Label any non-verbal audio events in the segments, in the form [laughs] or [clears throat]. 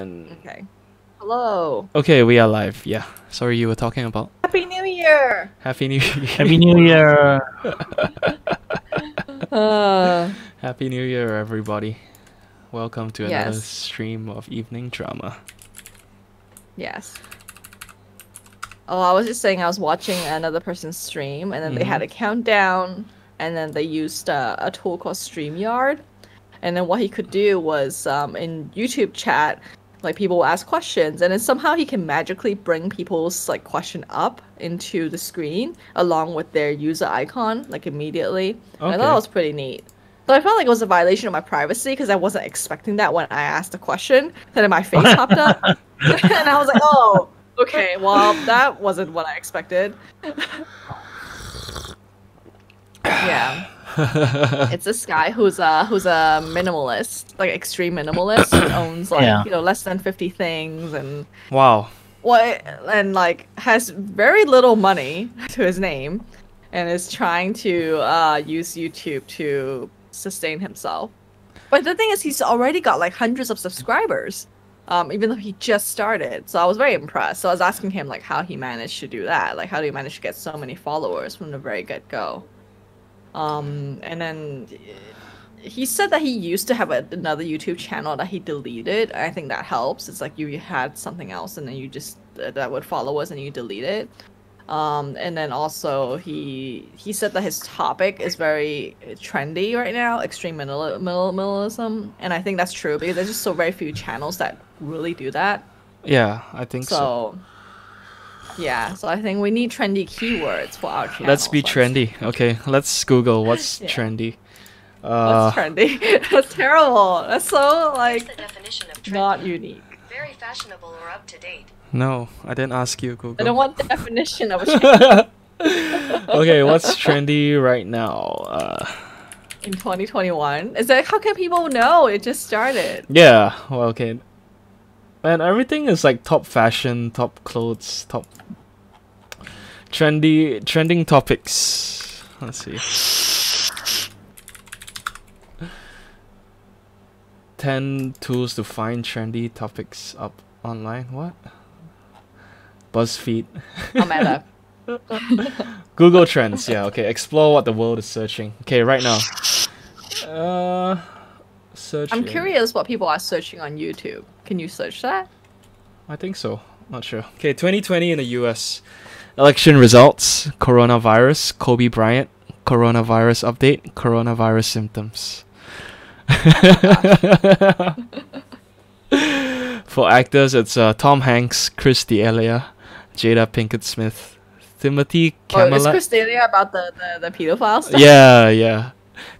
And Okay. Hello. okay, we are live. Yeah. Sorry, you were talking about Happy New Year. Happy New Year. Happy New Year. [laughs] Uh, Happy New Year, everybody. Welcome to another Yes. stream of evening drama. yes. Oh, I was just saying I was watching another person's stream, and then they had a countdown, and then they used uh, a tool called StreamYard, and then what he could do was um, in YouTube chat, like people will ask questions, and then somehow he can magically bring people's like question up into the screen along with their user icon like immediately. And I thought that was pretty neat. So I felt like it was a violation of my privacy because I wasn't expecting that when I asked the question. Then my face [laughs] popped up, [laughs] and I was like, "Oh, okay. Well, that wasn't what I expected." [laughs] yeah, it's this guy who's a who's a minimalist, like extreme minimalist, who owns like Yeah. you know less than fifty things and wow. what and like has very little money [laughs] to his name, and is trying to uh, use YouTube to sustain himself. But the thing is, he's already got like hundreds of subscribers, um, even though he just started. So I was very impressed. So I was asking him like how he managed to do that. Like how do you manage to get so many followers from the very get go? Um, and then he said that he used to have a, another YouTube channel that he deleted. I think that helps. It's like you had something else and then you just uh, that would follow us and you delete it. Um, and then also he he said that his topic is very trendy right now, extreme minimal, minimal, minimalism, and I think that's true because there's just so very few channels that really do that. Yeah, I think so. So. Yeah, so I think we need trendy keywords for our channel. Let's be trendy. Okay, let's Google what's [laughs] Yeah. trendy. Uh, What's trendy? [laughs] That's terrible. That's so like the definition of trendy? not unique. Very fashionable or up to date. no, I didn't ask you, Google. I don't want the definition of a [laughs] trendy okay, what's trendy right now? Uh, in 2021. Is that how can people know it just started? yeah, well, okay. Man, everything is like top fashion, top clothes, top trendy, trending topics. Let's see. 10 tools to find trendy topics up online. What? BuzzFeed. Oh meta. [laughs] Google Trends. Yeah, okay. Explore what the world is searching. Okay, right now. Uh, search. I'm curious what people are searching on YouTube. Can you search that? I think so. Not sure. Okay, 2020 in the US. Election results, coronavirus, Kobe Bryant, coronavirus update, coronavirus symptoms. [laughs] For actors, it's uh, Tom Hanks, Chris D'Elia, Jada Pinkett Smith, Timothy Oh, is Chalamet. Chris D'Elia about the, the, the pedophile stuff? yeah, yeah.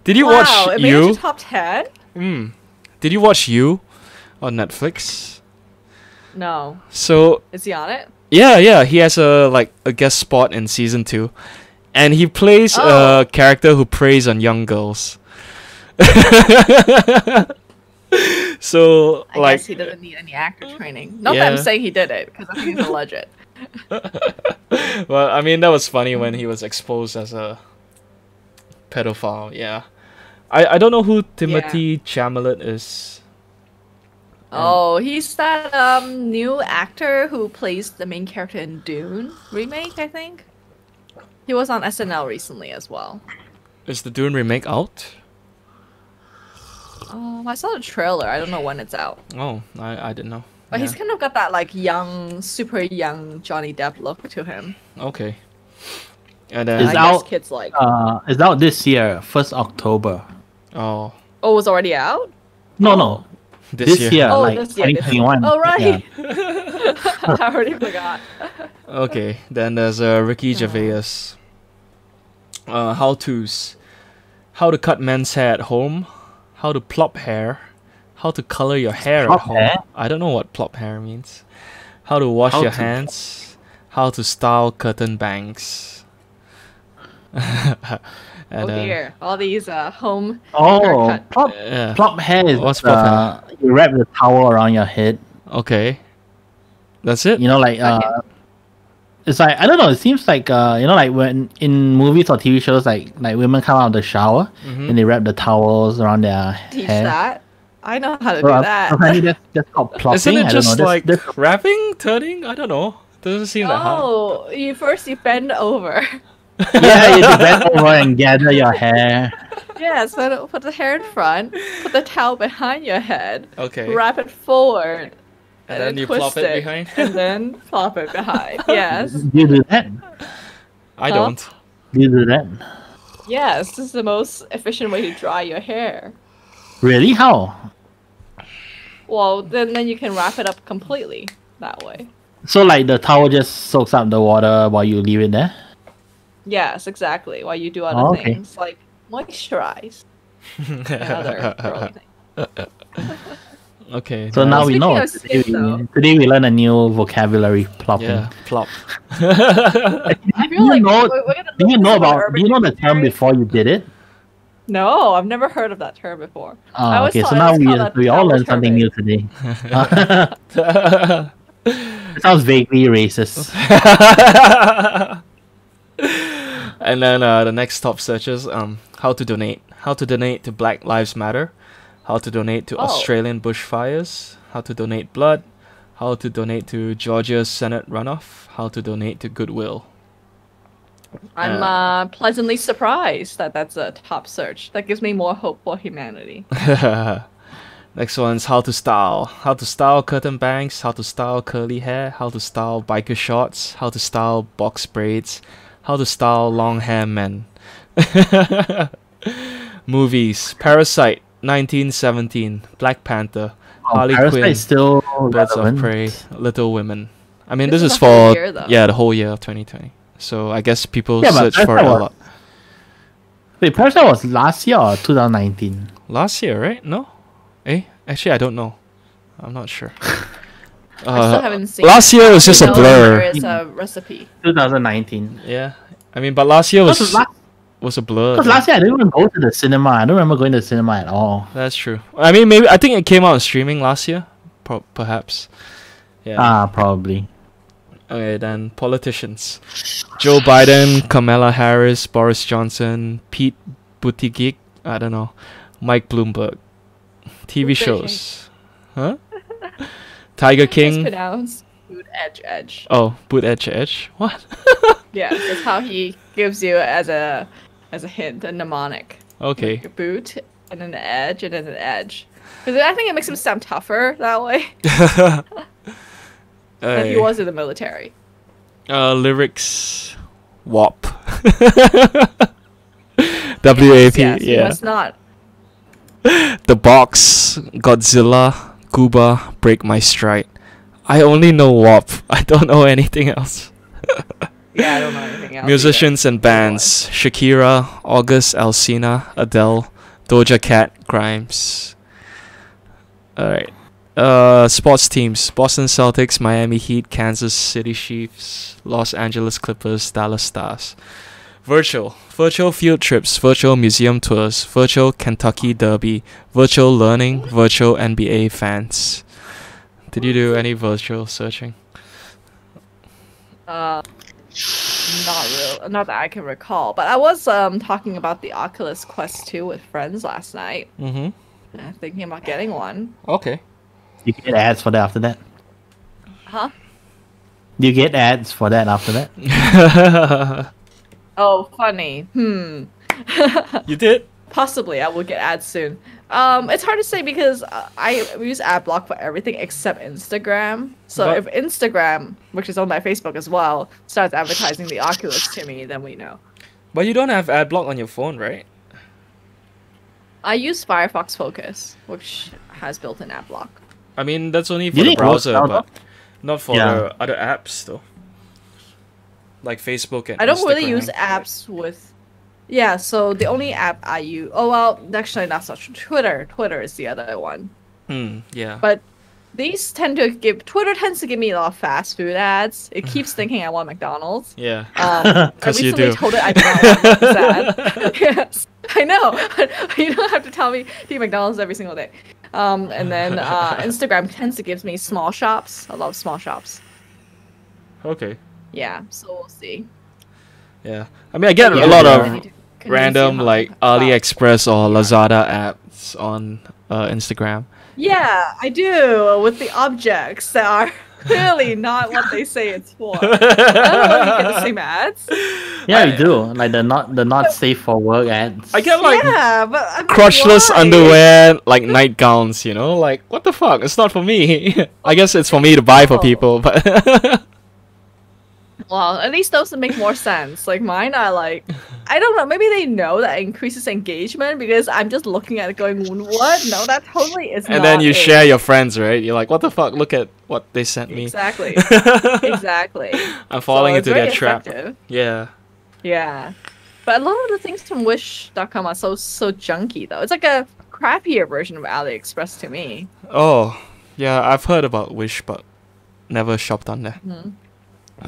Did you wow, watch it made it You? to top 10? Mm. Did you watch You on Netflix? No. So Is he on it? Yeah, yeah, he has a like a guest spot in season two, and he plays Oh. a character who preys on young girls. [laughs] so I like, guess he doesn't need any actor training. Not that I'm saying he did it, because I think he's alleged. [laughs] [laughs] well, I mean that was funny when he was exposed as a pedophile. Yeah, I I don't know who Timothy Chalamet is. Oh, he's that um new actor who plays the main character in Dune remake, I think. He was on SNL recently as well. Is the Dune remake out? Oh, I saw the trailer. I don't know when it's out. Oh, I I didn't know. But he's kind of got that like young, super young Johnny Depp look to him. okay. And I then Is guess out- kids like. Uh, it's out this year, first October. oh, oh, it was already out. No, no, this, this, year, Oh, like this year, this year. 2021. Oh right. Yeah. [laughs] I already forgot. Okay, then there's uh, Ricky Gervais. Uh, how to's, how to cut men's hair at home, how to plop hair, how to color your hair Plop at home. hair? I don't know what plop hair means. How to wash How your to- hands, how to style curtain bangs. [laughs] and, oh uh, dear, all these uh home Oh, plop, yeah. plop hair is What's plop uh, you wrap the towel around your head. Okay. That's it. You know, like uh, it's like I don't know. It seems like uh, you know, like when in movies or TV shows, like like women come out of the shower Mhm. and they wrap the towels around their Teach hair. that. I know how to do Well, that. apparently [laughs] that's, that's called plopping. Isn't it just know. like That's, that's, wrapping, turning? I don't know. Doesn't seem that hard. Oh, you first you bend over. [laughs] [laughs] yeah, you just bend over and gather your hair. yes, put, put the hair in front, put the towel behind your head, Okay. wrap it forward, And then you twist plop it behind? and then plop it behind. [laughs] Yes, you do that? I Huh? don't. You do that? yes, this is the most efficient way to dry your hair. Really? How? Well, then then you can wrap it up completely that way. So like the towel just soaks up the water while you leave it there? Yes, exactly. While you do other Oh, okay. things like moisturize and other girly things. [laughs] okay. So that now we know. Today skin, we, today we learn a new vocabulary, plopping. Yeah, plop. I [laughs] Do feel you like know? we're, we're Do you know this up on about? Do you know the term before you did it? No, I've never heard of that term before. Oh, always okay. So now we we all towel learned something new today. [laughs] it sounds vaguely racist. And then uh, the next top searches um how to donate how to donate to black lives matter how to donate to Oh. australian bushfires how to donate blood how to donate to georgia's senate runoff how to donate to goodwill I'm Uh, uh, pleasantly surprised that that's a top search. That gives me more hope for humanity. next one's how to style how to style curtain bangs how to style curly hair how to style biker shorts how to style box braids how to style long hair men [laughs] movies parasite 1917 black panther Oh, Harley Parasite Quinn, is still Birds of. Prey, Little Women. I mean, this, This is is for year, yeah the whole year of 2020. So I guess people Yeah, search for it Parasite a was- lot. Wait, Parasite was last year or 2019? Last year, right? No, eh? Actually, I don't know. I'm not sure. [laughs] I still Uh, haven't seen. last it. year was just a blur. There is a recipe. 2019. yeah, I mean, but last year was Because last, was a blur. 'cause though. last year I didn't even go to the cinema. I don't remember going to the cinema at all. That's true. I mean, maybe I think it came out on streaming last year, pro- perhaps. Yeah. Ah, probably. Okay, then politicians: Joe Biden, Kamala Harris, Boris Johnson, Pete Buttigieg. I don't know, Mike Bloomberg. TV shows, huh? [laughs] Tiger It's King. pronounced boot edge edge. Oh, Boot Edge Edge. What? [laughs] yeah, that's how he gives you as a as a hint, a mnemonic. Okay. Like a boot and then an edge and then an edge. Because I think it makes him sound tougher that way. [laughs] Than he was in the military. Uh, lyrics. WAP. WAP. Yes, you yeah. must not. The Box, Godzilla, Gooba, Break My Stride. I only know WAP. [laughs] I don't know anything else. Yeah, I don't know anything else. Musicians and bands: Shakira, August Alsina, Adele, Doja Cat, Grimes. All right. Uh, sports teams: Boston Celtics, Miami Heat, Kansas City Chiefs, Los Angeles Clippers, Dallas Stars. Virtual, virtual field trips, virtual museum tours, virtual Kentucky Derby, virtual learning, virtual NBA fans. Did you do any virtual searching? Uh, not real, not that I can recall. But I was um talking about the Oculus Quest 2 with friends last night. Mm-hmm. Uh, thinking about getting one. Okay. You get ads for that after that. Huh? You get ads for that after that. [laughs] Oh, funny. Hmm. you did? Possibly, I will get ads soon. Um, it's hard to say because uh, I use ad block for everything except Instagram. So But- if Instagram, which is on my Facebook as well, starts advertising the Oculus to me, then we know. But you don't have ad block on your phone, right? I use Firefox Focus, which has built-in ad block. I mean, that's only for You the think browser, but not for Yeah. other apps, though. Like Facebook and I don't really use apps with. Yeah, so the only app I use. Oh well, actually not true. Twitter. Twitter is the other one. Hmm, yeah. But these tend to give. Twitter tends to give me a lot of fast food ads. It [laughs] keeps thinking I want McDonald's. yeah. Um, I [laughs] 'Cause you do. told it I [laughs] do not want this ad. yes, I know. You don't have to tell me to eat McDonald's every single day. Um, and then uh, Instagram tends to give me small shops. I love small shops. Okay. Yeah, so we'll see. Yeah. I mean, I get Yeah, a lot yeah. Of need to convince you random like AliExpress or Lazada ads on uh, Instagram. Yeah, I do with the objects that are [laughs] clearly not what they say it's for. I don't know if you get the same ads. Yeah, we do. Like the not the not safe for work ads. I get like yeah, but I mean, crotchless why? underwear, like nightgowns. You know, like what the fuck? It's not for me. [laughs] I guess it's for me to buy for Oh. people, but [laughs] Well, at least those make more sense. Like mine are like, I don't know. Maybe they know that increases engagement because I'm just looking at it going, what? No, that totally is. Not And then you it." share your friends, right? You're like, what the fuck? Look at what they sent me. Exactly. [laughs] exactly. I'm falling So into their trap. effective. Yeah. Yeah, but a lot of the things from Wish.com are so so junky though. It's like a crappier version of AliExpress to me. Oh, yeah. I've heard about Wish, but never shopped on there. Mhm.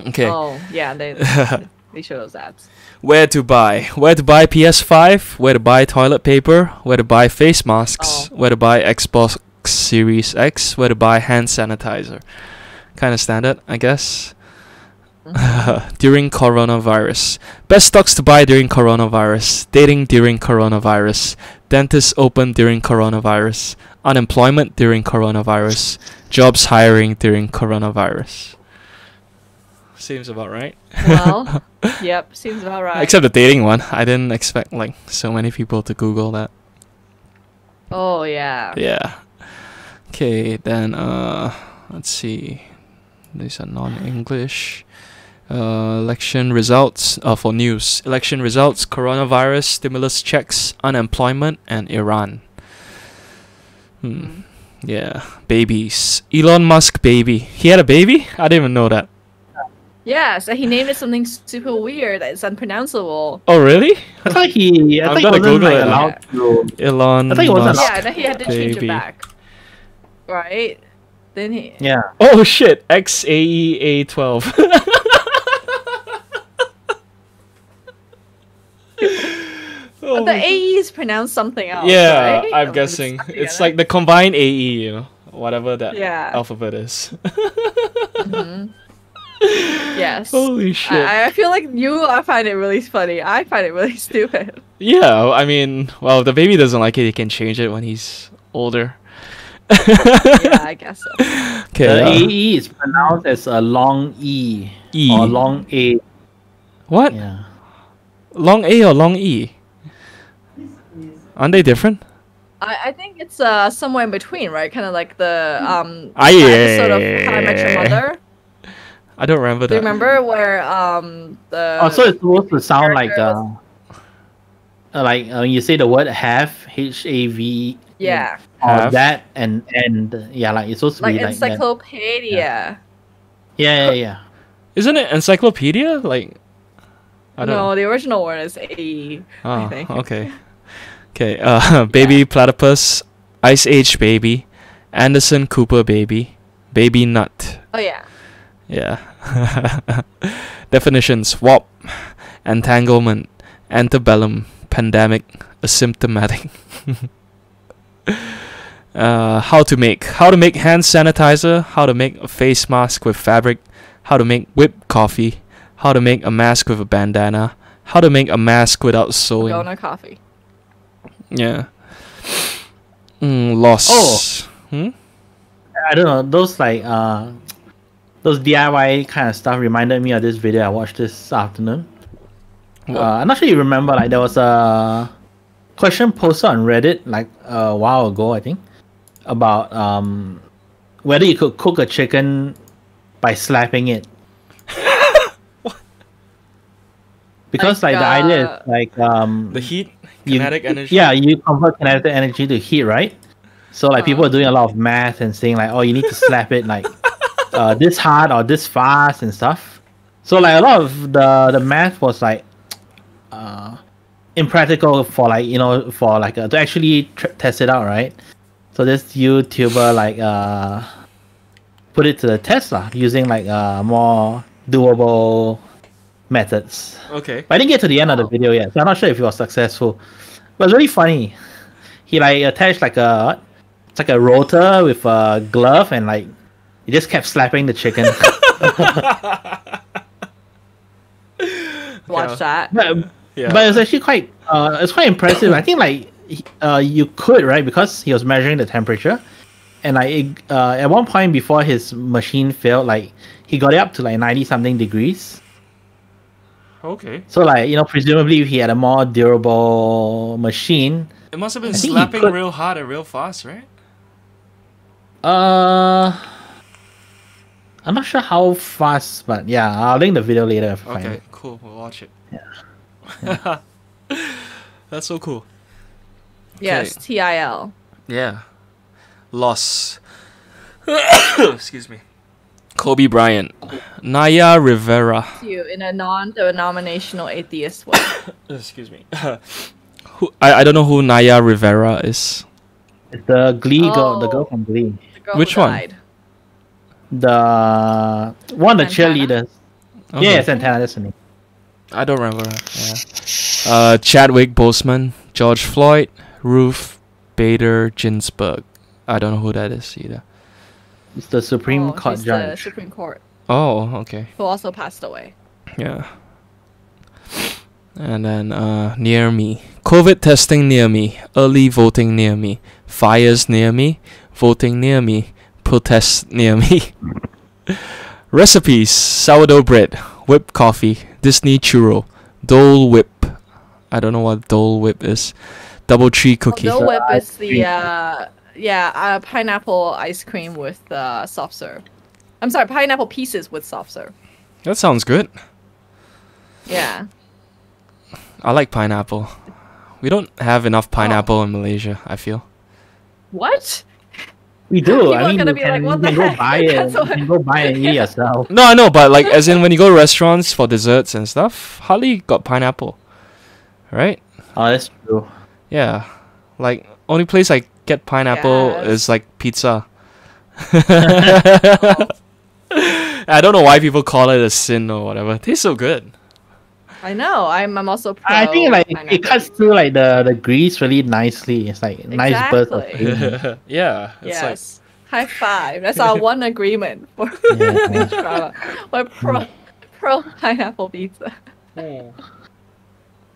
Okay. Oh yeah, they [laughs] they show those ads. Where to buy? Where to buy PS5? Where to buy toilet paper? Where to buy face masks? Oh. Where to buy Xbox Series X? Where to buy hand sanitizer? Kind of standard, I guess. Mm-hmm. [laughs] during coronavirus. Best stocks to buy during coronavirus. Dating during coronavirus. Dentists open during coronavirus. Unemployment during coronavirus. Jobs hiring during coronavirus. Seems about right. Well, [laughs] yep, seems about right. Except the dating one. I didn't expect like so many people to Google that. oh yeah. Yeah. Okay, then uh let's see. These are non-English. Uh, election results uh, for news. Election results, coronavirus, stimulus checks, unemployment, and Iran. Hmm. Yeah. Babies. Elon Musk baby. He had a baby? I didn't even know that. Yes, so he named it something super weird that is unpronounceable. Oh really? I thought he. I I'm thought he gonna wasn't Google like, it. allowed to. Elon I think it wasn't Musk. Yeah, and then he had to change baby. it back. Right? Then he Yeah. Oh shit! XAEA twelve. [laughs] But the AE is pronounced something else. Yeah, right? I'm Or guessing something it's like like the combined AE, you know, whatever that Yeah. alphabet is. that. [laughs] Mhm. Yes. Holy shit! I, I feel like you I find it really funny. I find it really [laughs] stupid. yeah, I mean, well, if the baby doesn't like it, he can change it when he's older. yeah, [laughs] I guess so. Okay. The uh, AE is pronounced as a long E, E. or long A. what? Yeah. Long A or long E? Aren't they different? I, I think it's uh somewhere in between, right? Kind of like the um episode of How I Met Your. Mother. I don't remember Do you that. remember where um the Oh, so it's supposed to sound like character uh, uh, like uh, you say the word have H A V. yeah Or that and and yeah, like it's supposed to like be like that. encyclopedia. Yeah, yeah, yeah. Isn't it encyclopedia? Like, I don't no, know. the original word is AE. Oh, think. okay. Okay, uh, [laughs] baby platypus, ice age baby, Anderson Cooper baby, baby nut. Oh yeah. Yeah. [laughs] Definitions: swap, entanglement, antebellum, pandemic, asymptomatic. [laughs] uh, how to make? How to make hand sanitizer? How to make a face mask with fabric? How to make whipped coffee? How to make a mask with a bandana? How to make a mask without sewing? Donut coffee. Yeah. Mm, loss. Oh. Hmm? I don't know. Those like uh, those DIY kind of stuff reminded me of this video I watched this afternoon. What? Uh, I'm not sure you remember. Like there was a question posted on Reddit like a while ago, I think, about um whether you could cook a chicken by slapping it. [laughs] Because like, Like, the idea uh, is like um The heat, you- kinetic energy. Yeah, you convert kinetic energy to heat, right? So like people Uh. are doing a lot of math and saying like, oh, you need to slap it like uh, this hard or this fast and stuff. So like a lot of the the math was like uh, impractical for like you know for like uh, to actually tr- test it out, right? So this YouTuber like uh put it to the test lah, using like uh more doable methods. Okay. But I didn't get to the end of the video yet, so I'm not sure if it was successful. But it's really funny. He like attached like a it's like a rotor with a glove and like he just kept slapping the chicken. [laughs] Watch Yeah. that. but, Yeah. but it's actually quite uh it's quite impressive. I think like he- uh you could right because he was measuring the temperature. and like it, uh, at one point before his machine failed, like he got it up to like ninety something degrees. Okay. So like you know, presumably if he had a more durable machine, It must have been I slapping could- real hard and real fast, right? uh, I'm not sure how fast, but yeah, I'll link the video later if I find Okay, it. cool. We'll watch it. Yeah. [laughs] That's so cool. Yes, TIL. Yeah. Loss. [coughs] Excuse me. Kobe Bryant. Naya Rivera. You in a non-denominational atheist way. [coughs] Excuse me. [coughs] who, I, I don't know who Naya Rivera is. It's the Glee girl, the oh. girl Oh. from Glee, The girl Which who one? died. The one of the cheerleaders. Okay. Yeah, Santana, that's the name. I don't remember. Yeah. Uh, Chadwick Boseman, George Floyd, Ruth Bader Ginsburg. I don't know who that is either. It's the Supreme Oh, Court she's the. Supreme Court, Oh, okay. who also passed away. Yeah. And then uh, near me. COVID testing near me. Early voting near me. Fires near me. Voting near me. Protests near me. [laughs] Recipes sourdough bread. Whipped coffee. Disney churro. Dole whip. I don't know what Dole whip is. Double tree cookie. Dole Whip is the uh, yeah uh, pineapple ice cream with uh, soft serve. I'm sorry, pineapple pieces with soft serve. That sounds good. Yeah. I like pineapple. We don't have enough pineapple in Malaysia, I feel. What? We do. People I are mean, gonna you be can, like, what [laughs] you the can go buy it. That's You can go buy and eat it yourself. No, I know, but like as in when you go to restaurants for desserts and stuff, hardly got pineapple. Right? Oh, that's true. Yeah. Like only place I get pineapple Yes. is like pizza. [laughs] [laughs] I don't know why people call it a sin or whatever. It tastes so good. I know. I'm I'm also pro. I think like it, it cuts through like the the grease really nicely. It's like nice burst of flavor. [laughs] yeah. It's Yes. High five. That's our one [laughs] agreement for Yeah. [laughs] drama. We're pro pro pineapple pizza. like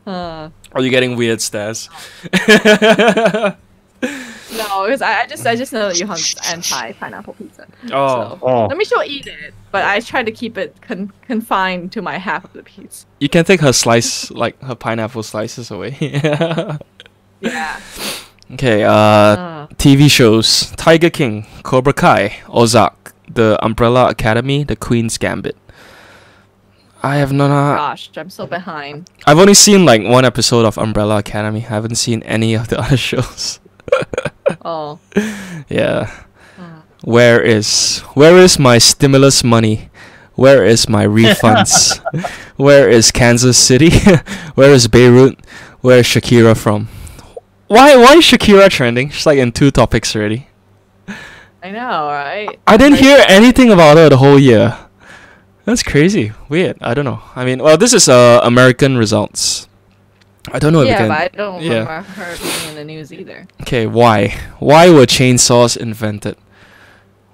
Uh, Are you getting weird stares? no, because I, I just I just know that Johan's anti pineapple pizza. oh. So, Oh. let me still eat it, but I try to keep it con- confined to my half of the piece. You can take her slice like her pineapple slices away. [laughs] Yeah. okay, uh Uh, TV shows Tiger King, Cobra Kai, Ozark, The Umbrella Academy, The Queen's Gambit. I have no. gosh, I'm so behind. I've only seen like one episode of Umbrella Academy. I haven't seen any of the [laughs] other shows. Oh. [laughs] yeah. Where is where is my stimulus money? Where is my [laughs] refunds? where is Kansas City? [laughs] where is Beirut? Where is Shakira from? Why why is Shakira trending? She's like in two topics already. I know, right? I didn't hear anything about her the whole year. That's crazy. Weird. I don't know. I mean, well, this is uh American results. I don't know if we Yeah, can. but I don't yeah. remember her being in the news either. Okay, why? Why were chainsaws invented?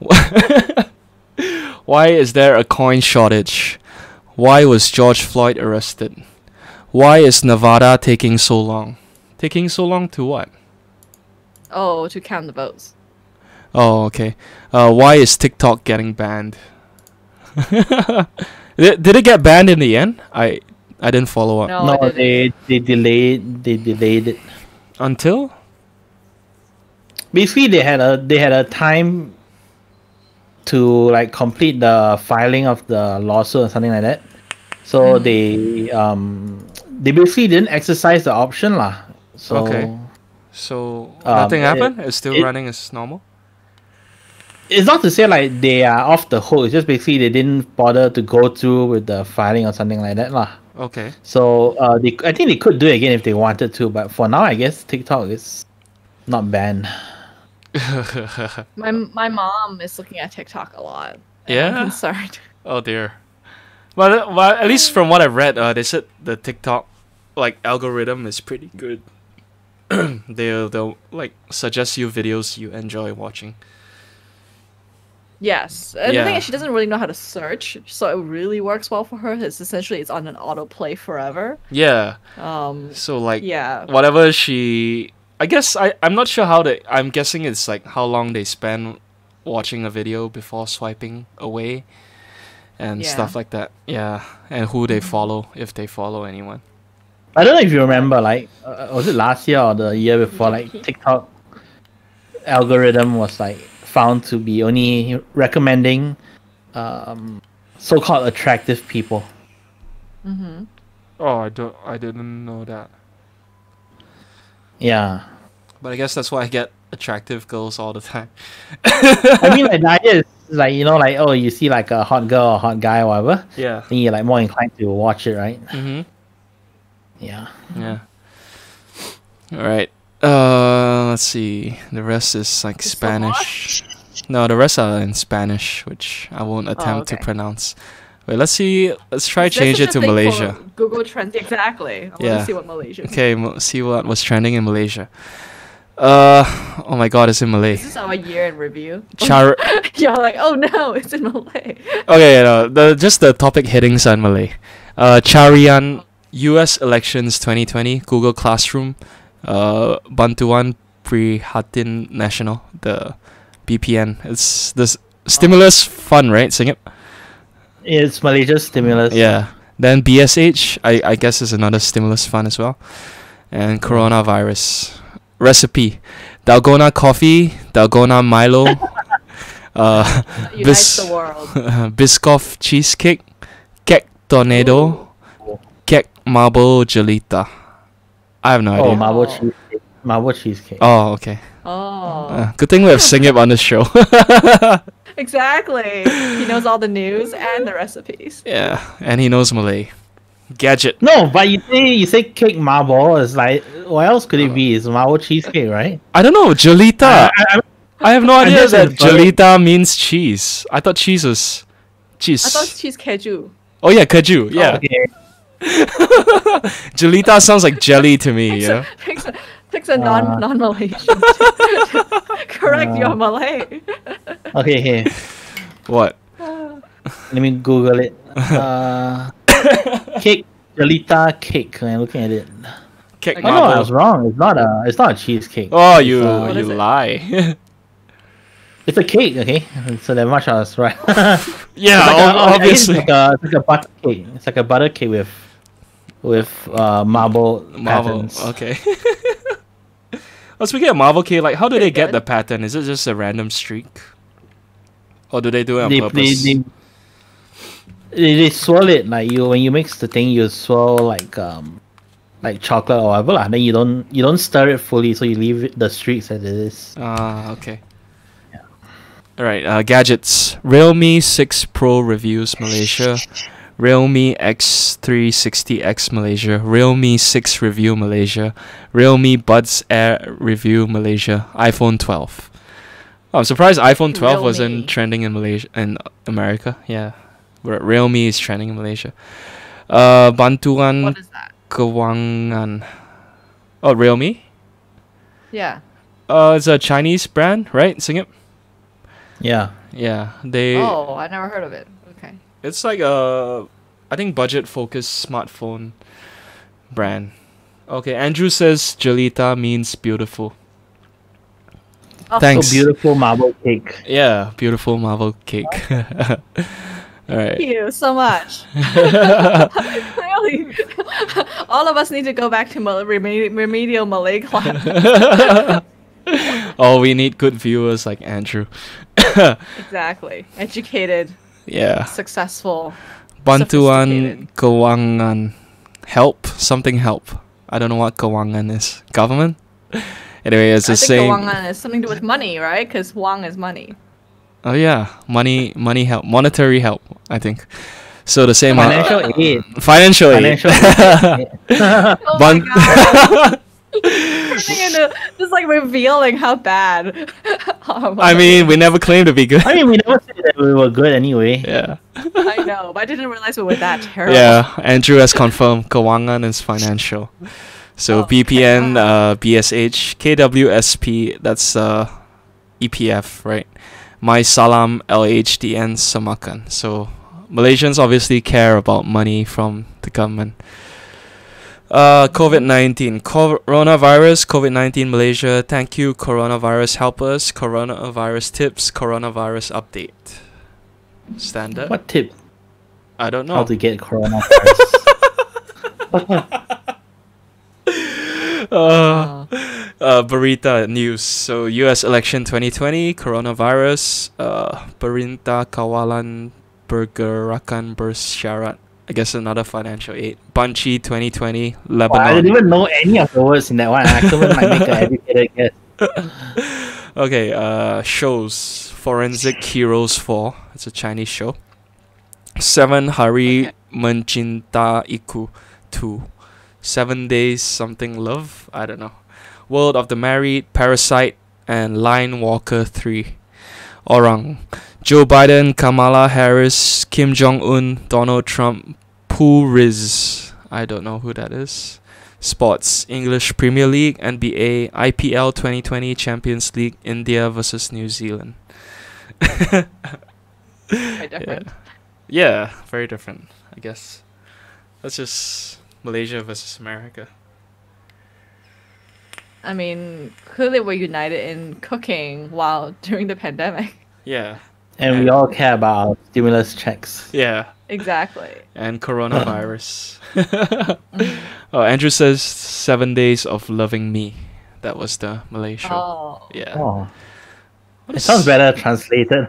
[laughs] why is there a coin shortage? Why was George Floyd arrested? Why is Nevada taking so long? Taking so long to what? Oh, to count the votes. Oh, okay. Uh, why is TikTok getting banned? [laughs] did, did it get banned in the end? I I didn't follow up. No, no, they they delayed they delayed it. Until? Basically, they had a they had a time to like complete the filing of the lawsuit or something like that. So Mm. they um they basically didn't exercise the option lah. So Okay. So Um, nothing it- happened? It's still it- running as normal? it's not to say like they are off the hook. It's just basically they didn't bother to go through with the filing or something like that lah. Okay. So uh, they, I think they could do it again if they wanted to, but for now, I guess TikTok is not banned. [laughs] My my mom is looking at TikTok a lot. Yeah? I'm concerned. [laughs] Oh dear. Well, uh, well, at least from what I've read, uh, they said the TikTok like algorithm is pretty good. [clears throat] they'll they'll like suggest you videos you enjoy watching. Yes, and the thing is, she doesn't really know how to search, so it really works well for her. It's essentially it's on an autoplay forever. Yeah. Um, So like yeah, whatever she, I guess I I'm not sure how they. I'm guessing it's like how long they spend watching a video before swiping away and Yeah. stuff like that. Yeah, and who they Mhm. follow if they follow anyone. I don't know if you remember, like, uh, was it last year or the year before? Like, TikTok algorithm was like found to be only recommending um, so-called attractive people. Mm-hmm. Oh, I don't. I didn't know that. Yeah, But I guess that's why I get attractive girls all the time. I mean, like, the idea is like you know, like oh, you see like a hot girl or hot guy or whatever, Yeah. then you're like more inclined to watch it, right? Mm-hmm. Yeah. Yeah. All right. Uh, let's see. The rest is like Just so? Spanish. No, the rest are in Spanish, which I won't attempt to okay. pronounce. Wait, let's see. Let's try There's change it to Malaysia. Google Trends. Exactly. I want Yeah. to see what Malaysia. Okay, mo- see what was trending in Malaysia. Uh, oh my God, it's in Malay. This is our year in review. Char. [laughs] You're like, oh no, [laughs] it's in Malay. Okay, yeah, no, the just the topic headings are in Malay. Uh, Carian U.S. elections 2020 Google Classroom, uh, Bantuan Prihatin National the BPN. It's this stimulus fund, right? Sing it. It's Malaysia's stimulus. Yeah. Then BSH, I I guess is another stimulus fund as well, and coronavirus recipe, Dalgona coffee, Dalgona Milo, [laughs] uh, Bis- [laughs] Biscoff cheesecake, Kek tornado, kek marble jelita. I have no Oh, idea. marble Oh. cheesecake. Marble cheesecake. Oh, okay. Oh, Uh, good thing we have Sing It on this show. [laughs] exactly. He knows all the news and the recipes. yeah, and he knows Malay. Gadget. No, but you say you say cake marble is like what else could it be? It's marble cheesecake, right? I don't know, jelita. I- I- I have no idea that inferred- jelita means cheese. I thought cheese was cheese. I thought cheese keju. oh yeah, kaju. Yeah, Okay. [laughs] jelita sounds like jelly to me. Picks Yeah. a, picks a, picks a non Uh. non Malaysian. [laughs] Correct Uh. your Malay. Okay, here. What? [laughs] Let me Google it. Uh, cake, Jelita cake. I'm looking at it. Cake Okay. Oh no, I was wrong. It's not a. It's not a cheesecake. Oh, you you lie. [laughs] It's a cake. Okay, so that much I was right. [laughs] yeah, It's like a- ob- oh, obviously. It's like, a, it's like a butter cake. It's like a butter cake with with uh, marble Marvel. patterns. Okay. [laughs] oh, speaking of Marvel K, like, how do they get the pattern? Is it just a random streak, or do they do it on They, they, purpose? they, they, they swirl it like you when you mix the thing you swirl like um like chocolate or whatever lah. Then you don't you don't stir it fully, so you leave it, the streaks as it is. Ah, okay. Yeah. All right. Uh, gadgets. Realme 6 Pro reviews Malaysia. Realme X360X Malaysia. Realme 6 review Malaysia. Realme Buds Air review Malaysia. iPhone 12. Oh, I'm surprised iPhone 12 wasn't trending in Malaysia in America. Yeah, Re- Realme is trending in Malaysia. Uh, Bantuan What is that? Kewangan. Oh, Realme. Yeah. Uh, it's a Chinese brand, right? Sing it. Yeah. Yeah, they. Oh, I never heard of it. Okay. It's like a, I think budget focused smartphone brand. Okay, Andrew says Jolita means beautiful. Oh, Thanks. So beautiful marble cake. Yeah, beautiful marble cake. [laughs] All right. Thank you so much. [laughs] [laughs] Clearly, [laughs] all of us need to go back to Mal- remedi- remedial Malay class. oh, we need good viewers like Andrew. exactly. Educated, yeah. successful. Bantuan. Kewangan. Help. Something help. I don't know what Kewangan is. Government? Anyway, it's the I think same. Kewangan is something to do with money, right? Because Wang is money. Oh yeah, money, money help, monetary help. I think. So the same. uh, Financial aid. financial aid. Financial aid. [laughs] Oh Bun- my god. [laughs] Turning into just like revealing how bad. [laughs] our I mean, we never claimed to be good. I mean, we never said that we were good anyway. Yeah. I know, but I didn't realize we were that terrible. Yeah, Andrew has confirmed Kewangan is financial. So Oh, okay. BPN, uh, BSH, KWSP, that's uh, EPF, right? My Salam LHDN Samakan. So Malaysians obviously care about money from the government. Uh, COVID 19. Coronavirus, COVID 19 Malaysia. Thank you, coronavirus helpers. Coronavirus tips, coronavirus update. Standard? What tip? I don't know. How to get coronavirus? [laughs] [laughs] uh, uh, Berita news. So, U.S. election 2020, coronavirus, uh, Perintah Kawalan Pergerakan Bersyarat. I guess another financial aid. Banci 2020, Wow, I didn't even know any of the words in that one. I couldn't like make an educated [laughs] guess. Okay, uh, shows. Forensic Heroes 4. It's a Chinese show. 7 Hari Okay. Mencintaiku 2. 7 Days Something Love. I don't know. World of the Married, Parasite, and Line Walker 3. Orang. Joe Biden, Kamala Harris, Kim Jong Un, Donald Trump, Poo Riz. I don't know who that is. Sports English Premier League, NBA, IPL 2020 Champions League, India versus New Zealand. Different. [laughs] Yeah, very different, I guess. That's just Malaysia versus America. I mean, clearly we're united in cooking while [laughs] during the pandemic. Yeah, And we all care about stimulus checks. yeah, Exactly. and coronavirus. [laughs] [laughs] oh, Andrew says seven days of loving me. That was the Malay show. Oh. Yeah, Oh, What it is sounds better translated.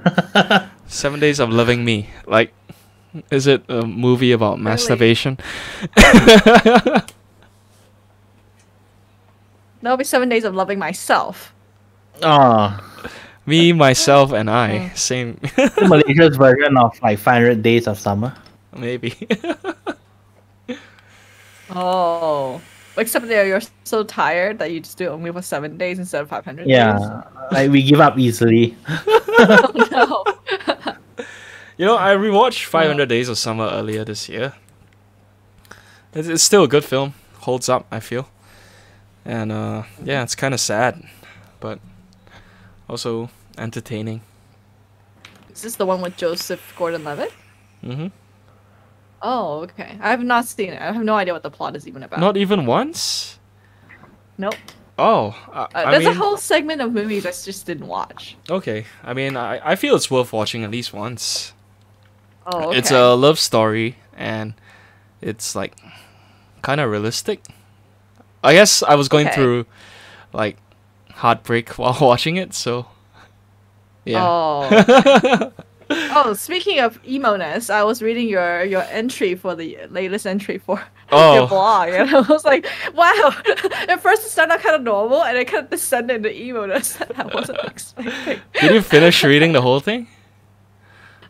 Seven days of loving me. Like, is it a movie about masturbation? [laughs] That'll be seven days of loving myself. oh, Me, myself, and I. Same, Malaysia's version of like 500 days of summer. maybe. [laughs] Oh. Except that you're so tired that you just do it only for seven days instead of 500 days. Yeah, like we give up easily. [laughs] Oh, no. You know, I rewatched 500 Days of Summer earlier this year. It's, it's still a good film. Holds up, I feel. And uh, yeah, it's kind of sad, but also entertaining. Is this the one with Joseph Gordon-Levitt? Mm-hmm. Oh, okay. I have not seen it. I have no idea what the plot is even about. Not even once. Nope. Oh, I, Uh, there's mean, a whole segment of movies I just didn't watch. okay. I mean, I, I feel it's worth watching at least once. Oh, okay. It's a love story, and it's like kind of realistic. I guess I was going Okay. through like heartbreak [laughs] while watching it, so yeah. Oh. [laughs] oh, speaking of emo-ness, I was reading your your entry for the latest entry for [laughs] Oh. your blog, and I was like, wow. At first, it started kind of normal, and it kind of descended into emo-ness that I wasn't expecting. Did you finish reading the whole thing?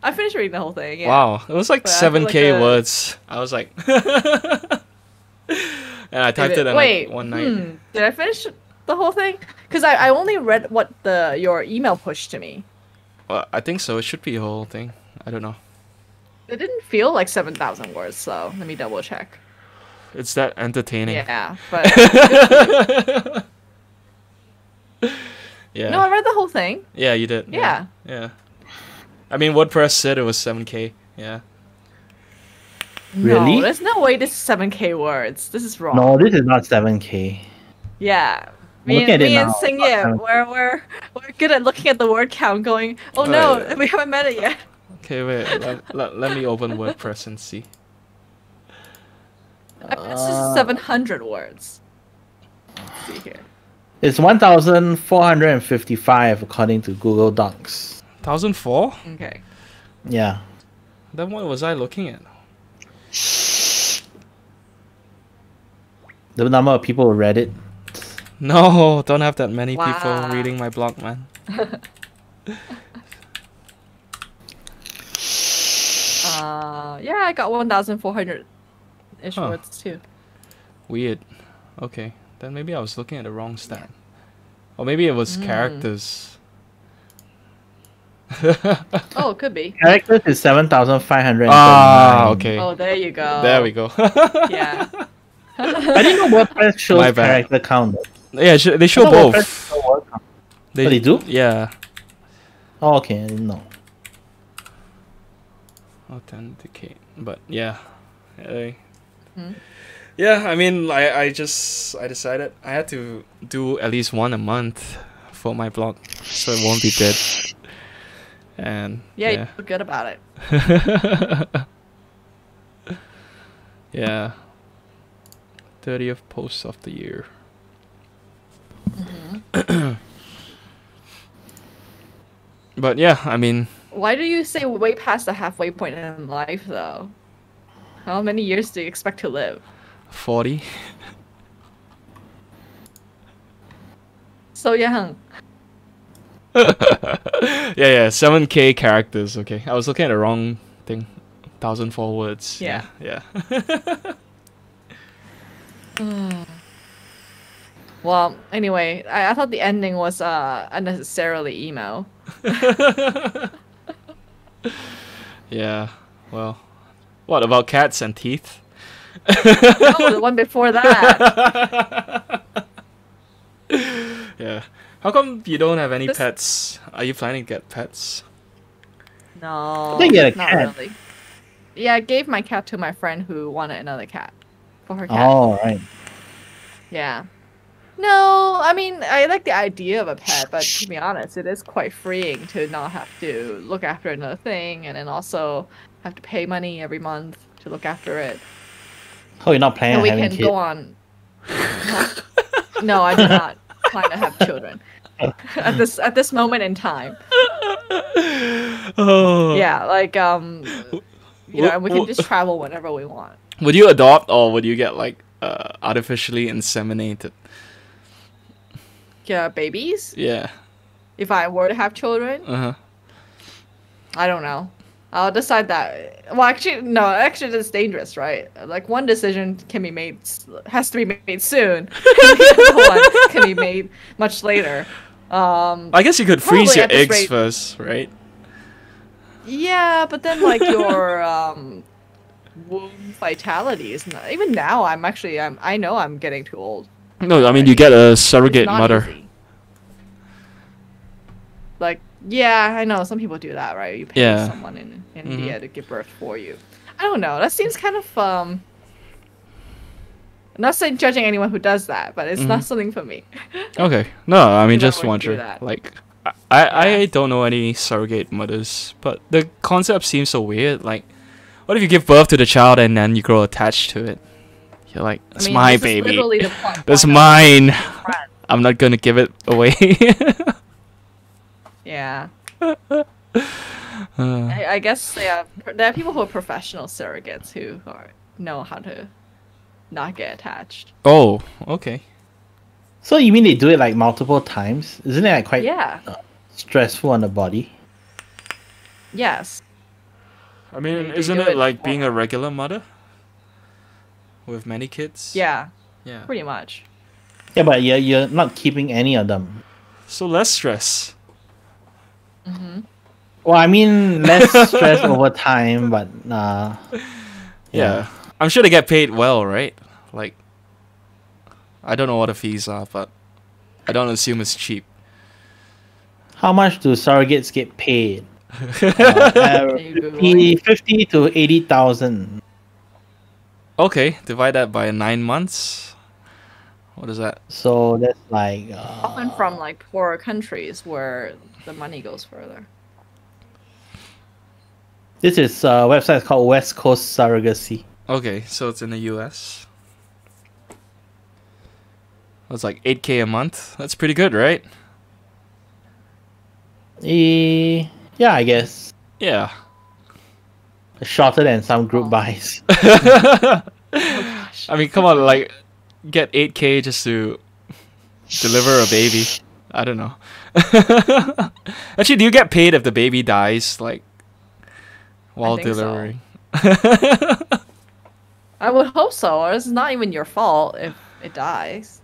I finished reading the whole thing. Yeah. Wow, it was like But I feel seven like k words. I was like, [laughs] and I typed it in Wait, like one night. hmm, did I finish the whole thing? Because I, I only read what the your email pushed to me. Well, I think so. It should be a whole thing. I don't know. It didn't feel like seven thousand words, so let me double check. It's that entertaining. Yeah, but [laughs] [laughs] yeah. no, I read the whole thing. Yeah, you did. Yeah. Yeah. I mean, WordPress said it was 7k. Yeah. Really? No, there's no way this is seven k words. This is wrong. No, this is not 7k. Yeah. I'm Me, looking and, at it me and now. Sing Ye, we're, we're, we're good at looking at the word count going, oh no, Right. [laughs] we haven't met it yet. Okay, wait. let, let, let me open WordPress and see. I mean, this is Uh, 700 words. Let's see here. It's 1,455 according to Google Docs. 1004? Okay. Yeah. Then what was I looking at? The number of people who read it. No, [laughs] don't have that many people reading my blog, man. [laughs] Uh, yeah, I got 1,400 ish Huh. words too. Weird. Okay, then maybe I was looking at the wrong stat. Or maybe it was Mm. characters. [laughs] Oh, it could be. Characters is 7,539. ah, okay. Oh, there you go. There we go. Yeah. [laughs] I didn't know WordPress shows My bad. character count. yeah, sh- they show both. WordPress show word count. Oh, they do? Yeah. Oh, okay, I didn't know. Authenticate. But yeah. They- Hmm. Yeah, I mean, I, I just I decided I had to do at least one a month for my blog, so it won't be dead. And Yeah, yeah, you feel good about it. [laughs] yeah. Thirtieth post of the year. Mm-hmm. but yeah, I mean, Why do you say way past the halfway point in life, though? How many years do you expect to live? forty. So young. [laughs] yeah, yeah, seven K characters. Okay, I was looking at the wrong thing. Thousand four words. Yeah. yeah. [laughs] Well, anyway, I, I thought the ending was uh unnecessarily emo. [laughs] Yeah. Well, what about cats and teeth? oh, the one before that. Yeah. How come you don't have any This- pets? Are you planning to get pets? No, think get a not cat. really. Yeah, I gave my cat to my friend who wanted another cat for her cat. Oh right. Yeah. No, I mean I like the idea of a pet, but to be honest, it is quite freeing to not have to look after another thing, and then also have to pay money every month to look after it. Oh, you're not planning and on we having can kids. go on. no, I do not plan to have children [laughs] [laughs] at this at this moment in time. Oh. Yeah, like um, you know, and we can just travel whenever we want. Would you adopt or would you get like uh, artificially inseminated? Yeah, babies. Yeah. If I were to have children, Uh huh. I don't know. I'll decide that. Well, actually, no. Actually, it's dangerous, right? Like one decision can be made, has to be made soon. and the other one can be made much later. Um, I guess you could freeze your eggs rate- first, right? yeah, but then like your [laughs] um, womb vitality is not. Even now, I'm actually, I'm, I know I'm getting too old. No, I mean you get a surrogate mother. easy. Like, yeah, I know some people do that, right? You pay Yeah. someone in, in Mhm. India to give birth for you. I don't know. That seems kind of um. I'm not saying judging anyone who does that, but it's not Mhm. something for me. Okay. No, I mean [laughs] just wondering. Like, I I, I don't know any surrogate mothers, but the concept seems so weird. Like, what if you give birth to the child and then you grow attached to it? You're like, I it's mean, my baby. [laughs] That's mine. [laughs] I'm not gonna give it away. Yeah, Uh, I, I guess yeah, there are people who are professional surrogates who are, know how to not get attached. oh, okay. So you mean they do it like multiple times? Isn't it like quite Yeah. stressful on the body? Yes. I mean, They- they isn't do it it like for- being a regular mother with many kids? Yeah. Yeah. Pretty much. Yeah, but you're, you're not keeping any of them. So less stress. hmm Well, I mean, less [laughs] stress over time, but uh, Yeah. I'm sure they get paid well, right? Like, I don't know what the fees are, but I don't assume it's cheap. How much do surrogates get paid? [laughs] Uh, you 50, 50 to 80,000. Okay, divide that by nine months. What is that? So that's like. Uh, Often from like poorer countries where the money goes further. This is a website called West Coast Surrogacy. Okay, so it's in the US. That's like 8k a month. That's pretty good, right? Eh, yeah, I guess. Yeah. Shorter than some group Oh. buys. [laughs] Oh gosh. I mean, come on, like, get 8k just to deliver a baby. I don't know. [laughs] Actually, do you get paid if the baby dies, like, while think so. delivering? I would hope so, or it's not even your fault if it dies.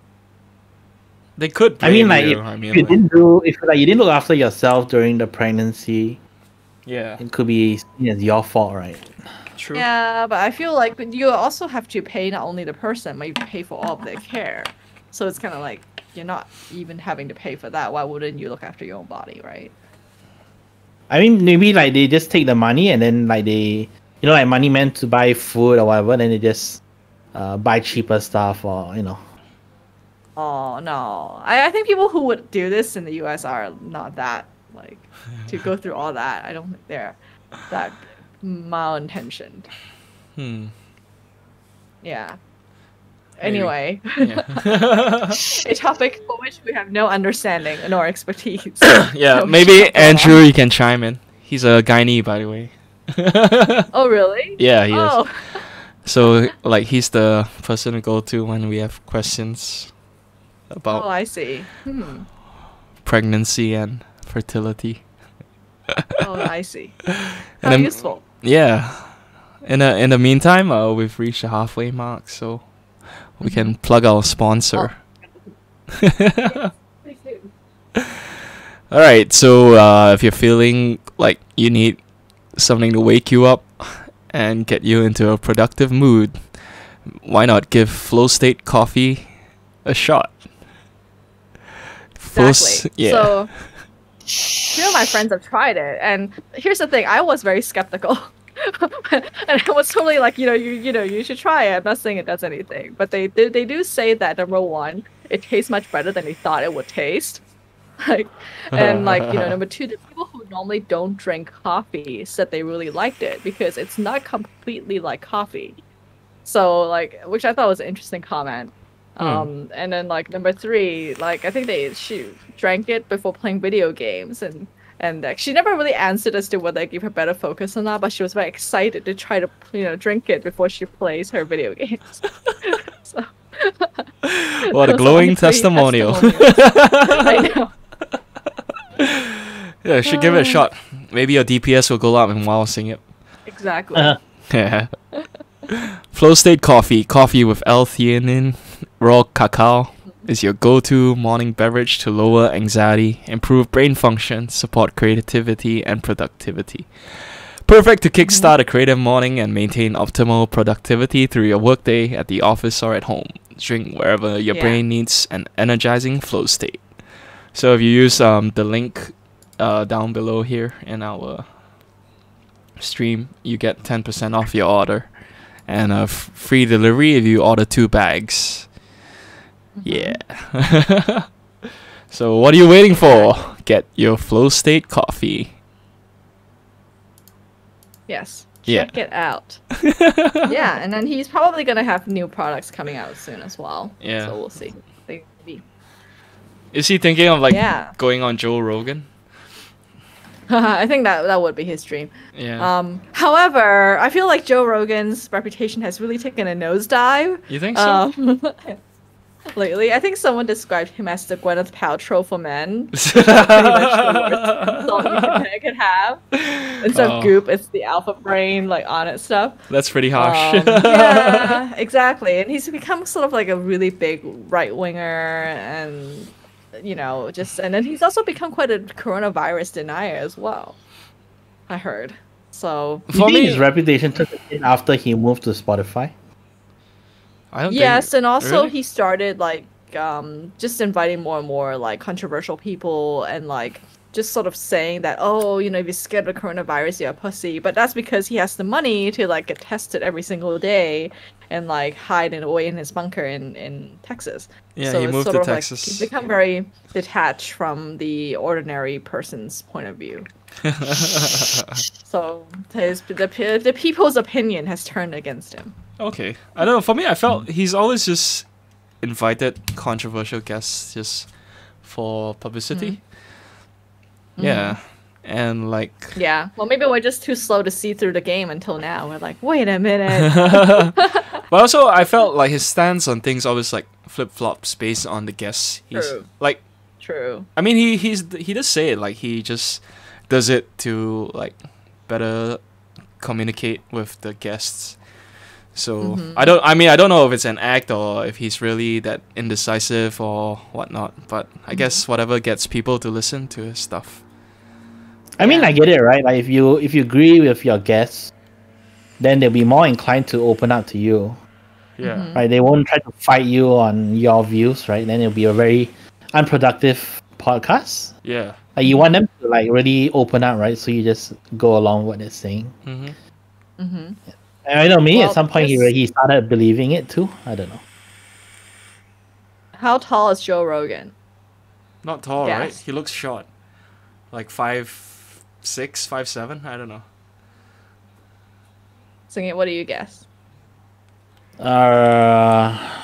They could. I mean, like, you, if, I mean, if you like- didn't do, if like you didn't look after yourself during the pregnancy, yeah, it could be seen as your fault, right? true. Yeah, but I feel like you also have to pay not only the person, but you pay for all of their care. So it's kind of like you're not even having to pay for that. Why wouldn't you look after your own body, right? I mean, maybe like they just take the money and then like they, you know, like money meant to buy food or whatever, then they just uh, buy cheaper stuff or you know. Oh no, I, I think people who would do this in the U.S. are not that like to go through all that. I don't think they're that malintentioned. Hmm. Yeah. Maybe. Anyway, Yeah. [laughs] a topic for which we have no understanding nor expertise. [coughs] yeah. So Maybe Andrew, you can chime in. He's a gynae, by the way. [laughs] Oh really? yeah, he is. Oh. So like he's the person to go to when we have questions about Oh, I see. Hmm. pregnancy and fertility. Oh, I [laughs] see. How And useful. Yeah. In the in the meantime, uh, we've reached the halfway mark, so we can plug our sponsor. [laughs] All right. So uh, if you're feeling like you need something to wake you up and get you into a productive mood, why not give Flow State Coffee a shot? Exactly. yeah. So, [laughs] two of my friends have tried it, and here's the thing: I was very skeptical, [laughs] and I was totally like, you know, you you know, you should try it. I'm not saying it does anything, but they do they do say that number one, it tastes much better than they thought it would taste. [laughs] Like, and like you know, number two, the people who normally don't drink coffee said they really liked it because it's not completely like coffee. So like, which I thought was an interesting comment. Hmm. Um, and then like number three, like I think they she drank it before playing video games, and and like, she never really answered as to whether it gave her better focus or not, but she was very excited to try to you know drink it before she plays her video [laughs] games. so, [laughs] what a glowing testimonial. [laughs] I know. Yeah, should give it a shot. Maybe your DPS will go up and wow sing it. Exactly. Uh, Yeah. Flow State Coffee, coffee with L-theanine, raw cacao, is your go-to morning beverage to lower anxiety, improve brain function, support creativity and productivity. Perfect to kickstart a creative morning and maintain optimal productivity through your workday at the office or at home. Drink wherever your Yeah. brain needs an energizing flow state. So if you use um, the link uh, down below here in our stream, you get 10% off your order and a f- free delivery if you order two bags. Yeah. [laughs] so what are you waiting for? Get your flow state coffee. Yes. Yeah. Check it out. [laughs] yeah, and then he's probably gonna have new products coming out soon as well. Yeah. So we'll see. Maybe. Is he thinking of like Yeah. going on Joe Rogan? [laughs] I think that that would be his dream. Yeah. Um, however, I feel like Joe Rogan's reputation has really taken a nosedive. you think so? Um, lately, I think someone described him as the Gwyneth Paltrow for men. [laughs] Pretty much the worst insult you could, could have. Instead Oh. of goop, it's the alpha brain, like on it stuff. That's pretty harsh. Um, [laughs] yeah, exactly. And he's become sort of like a really big right winger, and you know, just and then he's also become quite a coronavirus denier as well. I heard. So do For me- his reputation took a hit after he moved to Spotify? I don't yes, think, and also really? he started like um just inviting more and more like controversial people and like just sort of saying that oh you know if you're scared of coronavirus you're a pussy but that's because he has the money to like get tested every single day and like hide it away in his bunker in in Texas. Yeah, so he it's moved sort to of Texas. like he's become very detached from the ordinary person's point of view. [laughs] So his the the people's opinion has turned against him. Okay. I don't know. For me, I felt hmm. he's always just invited controversial guests just for publicity. Hmm. Yeah. Hmm. And like. Yeah. Well, maybe we're just too slow to see through the game until now. We're like, wait a minute. [laughs] [laughs] but also, I felt like his stance on things always like flip flops based on the guests. He's True. like, True. I mean, he he's he does say it like he just does it to like better communicate with the guests. So Mhm. I don't. I mean, I don't know if it's an act or if he's really that indecisive or whatnot. But I guess whatever gets people to listen to his stuff. I mean, I get it, right? Like if you if you agree with your guests, then they'll be more inclined to open up to you, Yeah. Mhm. right? They won't try to fight you on your views, right? Then it'll be a very unproductive podcast. Yeah. Like you want them to like really open up, right? So you just go along with what they're saying. hmm Mm-hmm. I don't know me. Well, at some point, he this- he started believing it too. I don't know. How tall is Joe Rogan? Not tall, right? He looks short. Like five six, five seven. I don't know. Singing, what do you guess? Uh,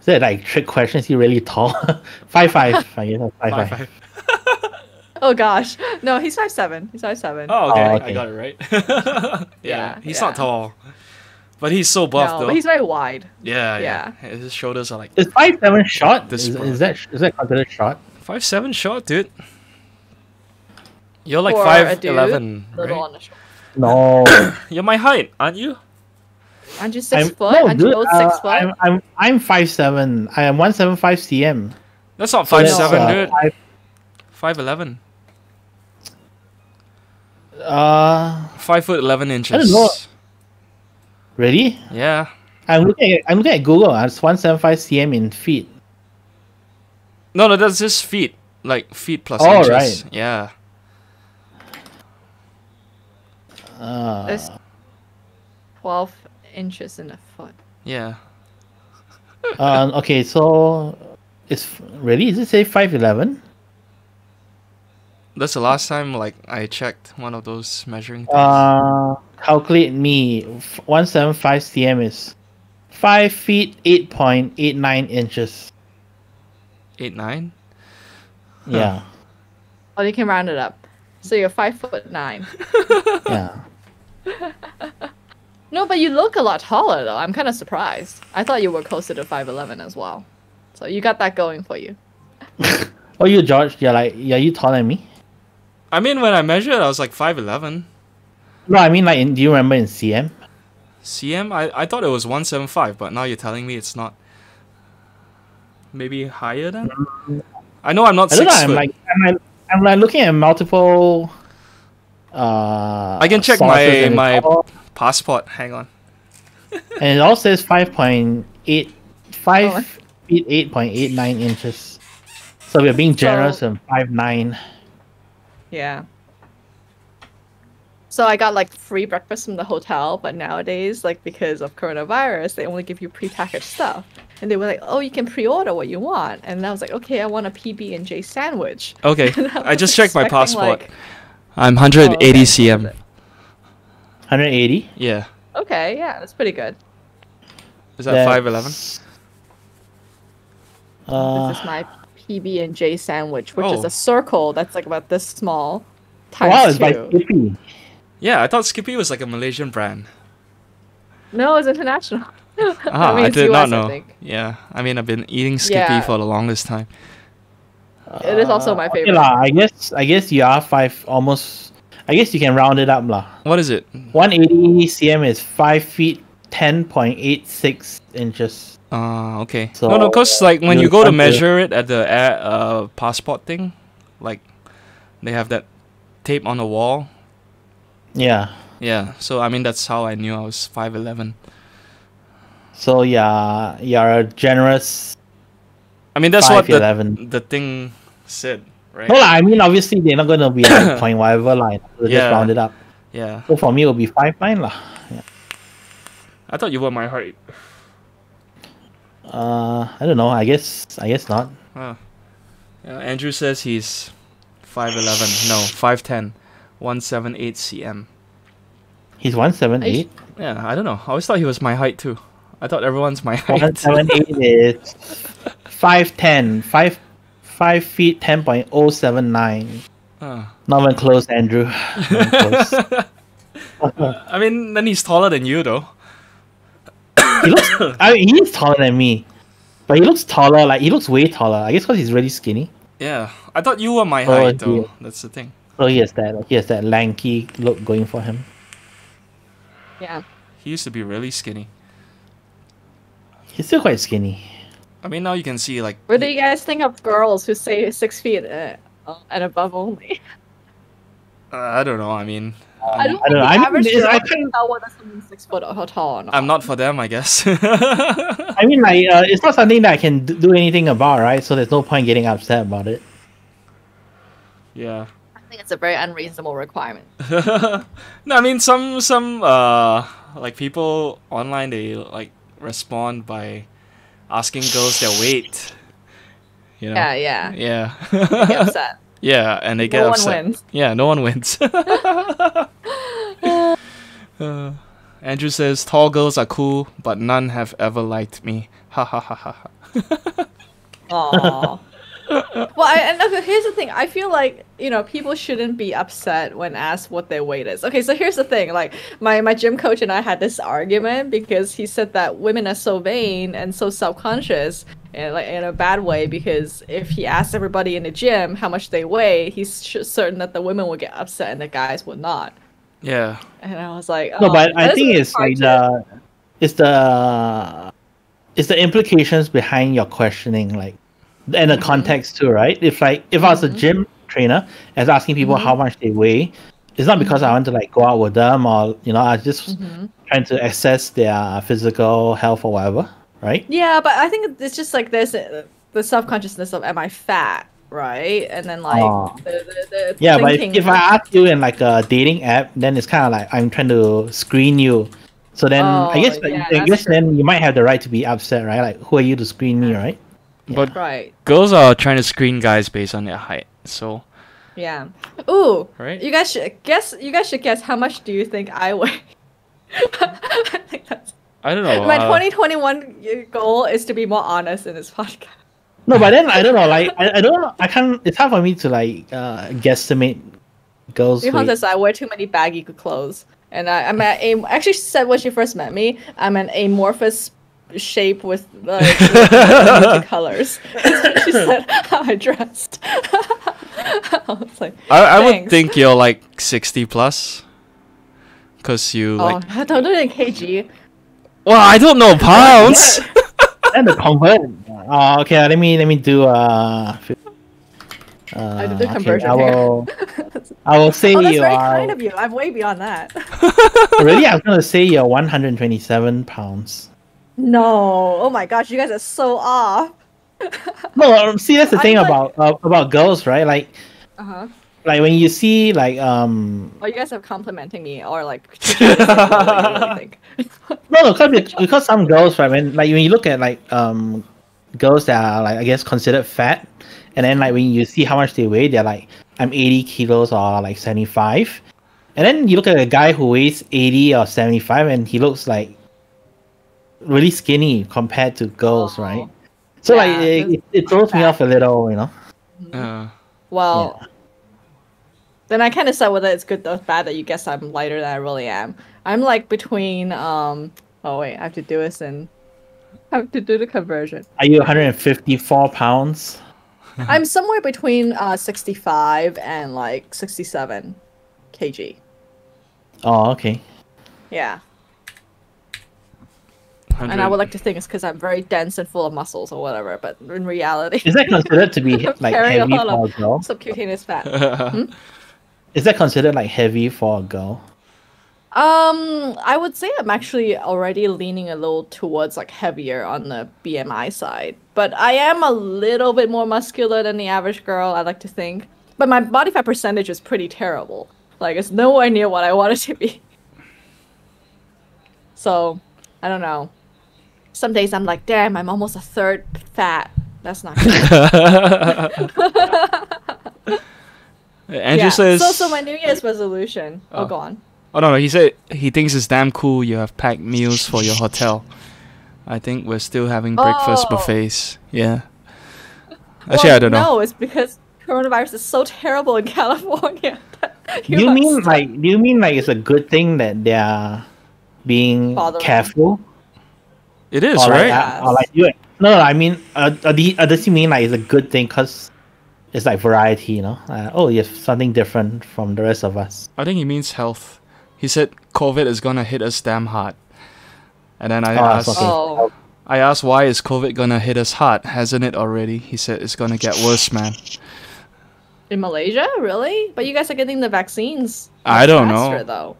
is that like trick questions? Is he really tall? [laughs] five five. I guess that's five Five, five. five. [laughs] Oh gosh, no, he's five seven. He's five seven. Oh, okay. Oh, I got it right. [laughs] yeah, Yeah, he's yeah. not tall, but he's so buff no, though. but he's very wide. yeah, yeah, His shoulders are like Is five seven short? This Is, part. is that is that considered short? five seven short, dude. You're like For five dude, eleven, right? on the shoulder. No, [coughs] You're my height, aren't you? Aren't you 6 I'm, foot? no, Aren't you dude, both uh, six foot? I'm I'm I'm five seven. I am one seven five cm. That's not So five that's, seven, uh, dude. Five, Five eleven. Uh, Five foot eleven inches. I don't know. really? Yeah. I'm looking at I'm looking at Google. uh, It's one seven five cm in feet. No, no, that's just feet. Like feet plus Oh, inches. right. Yeah. Uh, It's twelve inches in a foot. Yeah. uh, okay, so it's really is it say five eleven? That's the last time like I checked one of those measuring things. Uh, calculate me. One seven five cm is five feet eight point eight nine inches. Eight nine. Yeah, Oh, you can round it up. So you're five foot nine. [laughs] yeah. [laughs] No, but you look a lot taller though. I'm kind of surprised. I thought you were closer to five eleven as well. So you got that going for you. [laughs] Oh, you George? You're like, yeah, you taller than me? I mean, when I measured, I was like five eleven. No, I mean like, in, do you remember in cm? CM, I, I thought it was 175, but now you're telling me it's not. Maybe higher than? I know I'm not I don't know. six I'm like, I'm like, I'm like looking at multiple. Uh, I can check my- my- all- Passport, hang on. [laughs] and it all says five point eight, five Oh. feet eight point eight nine inches. So we're being generous and five nine. Yeah. So I got like free breakfast from the hotel, but nowadays, like because of coronavirus, they only give you prepackaged stuff. And they were like, "Oh, you can pre-order what you want." And I was like, "Okay, I want a PB and J sandwich." Okay, [laughs] And I just checked my passport. like- I'm Oh, 180 okay. cm. 180. Yeah. Okay, yeah, that's pretty good. Is that 5'11? Uh, this is my PB and J sandwich, which is Oh. a circle that's like about this small. Times wow, it's by. Skippy. Yeah, I thought Skippy was like a Malaysian brand. No, it's international. [laughs] Ah, I means did not US, I know. think. Yeah, I mean, I've been eating Skippy Yeah. for the longest time. It is also my Uh, Okay favorite. lah, I guess I guess you are five almost. I guess you can round it up lah. What is it? 180 cm is five feet 10.86 inches. Uh, okay. So, no, no, cause like when you go to measure it at the air, uh, passport thing, like they have that tape on the wall. Yeah. Yeah, so I mean that's how I knew I was five eleven. So yeah, you're a generous I mean that's what the the thing said, right? No lah, I mean obviously they're not gonna be like [coughs] point whatever line. Yeah. just round it up. Yeah, So for me it'll be five nine lah. I thought you were my height. Uh I don't know, I guess I guess not. Oh. Yeah, Andrew says he's five eleven. No, 5'10", 178 cm. He's one seven eight. Yeah, I don't know. I always thought he was my height too. I thought everyone's my height. One seven eight [laughs] is five ten. Five five feet ten point oh seven nine. Ah. Not even close, Andrew. Not even close. [laughs] I mean, then he's taller than you though. He looks. [coughs] I mean, he's taller than me, but he looks taller. Like he looks way taller. I guess because he's really skinny. Yeah, I thought you were my Oh, height though. dear. That's the thing. Oh, he has that. He has that lanky look going for him. Yeah. He used to be really skinny. He's still quite skinny. I mean, now you can see like. What do you guys think of girls who say six feet uh, and above only? Uh, I don't know. I mean, I don't I think don't know. the I mean, average it's- girl I can think- tell whether someone's six foot or tall or not. I'm not for them, I guess. [laughs] I mean, like uh, it's not something that I can do anything about, right? So there's no point getting upset about it. yeah. I think it's a very unreasonable requirement. [laughs] no, I mean some some uh like people online they like respond by asking girls their weight. You know? Yeah, yeah. Yeah. Get upset. [laughs] yeah, and they get no one upset. wins. Yeah, no one wins. [laughs] Uh, Andrew says tall girls are cool, but none have ever liked me. Ha ha ha ha. ha. Aww. Well, I, and okay, here's the thing. I feel like you know people shouldn't be upset when asked what their weight is. Okay, so here's the thing. Like my my gym coach and I had this argument because he said that women are so vain and so self conscious, and like in a bad way. Because if he asked everybody in the gym how much they weigh, he's sh- certain that the women would get upset and the guys would not. Yeah. And I was like, No, oh, but I think it's like the it's the it's the implications behind your questioning, like and the Mm-hmm. context too, right? If like if I was a gym trainer as asking people Mm-hmm. how much they weigh, it's not because I want to like go out with them or you know I just Mm-hmm. trying to assess their physical health or whatever, right? Yeah, but I think it's just like this uh, the subconsciousness of am I fat, right? And then like Oh. the, the, the Yeah, but if, if I ask you in like a dating app, then it's kind of like I'm trying to screen you. So then I Oh, guess yeah, I guess true. then you might have the right to be upset, right? Like who are you to screen me, right? But right, girls are trying to screen guys based on their height. So, yeah. Ooh, Right? You guys should guess. You guys should guess how much do you think I weigh? I think that's I don't know. my uh, 2021 goal is to be more honest in this podcast. No, but then I don't know. Like I, I don't know. I can't. It's hard for me to like uh, guesstimate girls. Johan weight. says I wear too many baggy clothes, and I, I'm at a. Actually, said when she first met me, I'm an amorphous shape with like with colors. [laughs] [laughs] she said how I dressed. [laughs] I was like, I, I would think you're like 60 plus. Because you oh, like. don't do it in kg. Well, I don't know pounds. and the convert. Oh, okay. Let me let me do uh. uh I did the okay, conversion I here. will. I will say Oh, that's you very are. kind of you. I'm way beyond that. really, I was gonna say you're 127 pounds. No, oh my gosh, you guys are so off. No, um, see that's the thing like- about uh, about girls, right? Like Uh huh. like when you see like um Oh, you guys are complimenting me or like. [laughs] critiquing what you really think. [laughs] No, no, because, because some girls, right, when like when you look at like um girls that are like I guess considered fat, and then like when you see how much they weigh, they're like I'm 80 kilos or like 75, and then you look at a guy who weighs 80 or 75, and he looks like really skinny compared to girls, Oh. right? So like Yeah, it, it, it throws me off a little, you know. Uh, Well, then I can't decide whether it's good or bad that you guess I'm lighter than I really am. I'm like between um. Oh wait, I have to do this and I have to do the conversion. Are you 154 pounds? [laughs] I'm somewhere between uh 65 and like 67 kg. Oh, okay. Yeah, and I would like to think it's because I'm very dense and full of muscles or whatever, but in reality, Is that considered to be [laughs] like Carry a heavy for a girl? subcutaneous fat. [laughs] Is that considered like heavy for a girl? Um, I would say I'm actually already leaning a little towards like heavier on the BMI side, but I am a little bit more muscular than the average girl. I like to think, but my body fat percentage is pretty terrible. Like it's nowhere near what I want it to be. So, I don't know. Some days I'm like, damn, I'm almost a third fat. That's not good. [laughs] Andrew yeah. says. So, so my New Year's resolution. Oh, Oh. go on. Oh no, no, he said he thinks it's damn cool you have packed meals for your hotel. I think we're still having breakfast Oh. buffets. Yeah. [laughs] Actually, I don't know. No, it's because coronavirus is so terrible in [laughs] California. that Do you mean stuck- like do you mean like it's a good thing that they're being Bothering. careful? It is, or right? Like, uh, or like you no, no, I mean, uh, uh, do you- uh, does he mean like it's a good thing because it's like variety, you know? Uh, oh, you have something different from the rest of us. I think he means health. He said COVID is gonna hit us damn hard. And then I Oh, asked, okay. Oh, I asked why is COVID gonna hit us hard? Hasn't it already? He said it's gonna get worse, man. in Malaysia, really? But you guys are getting the vaccines. I don't faster, know. though.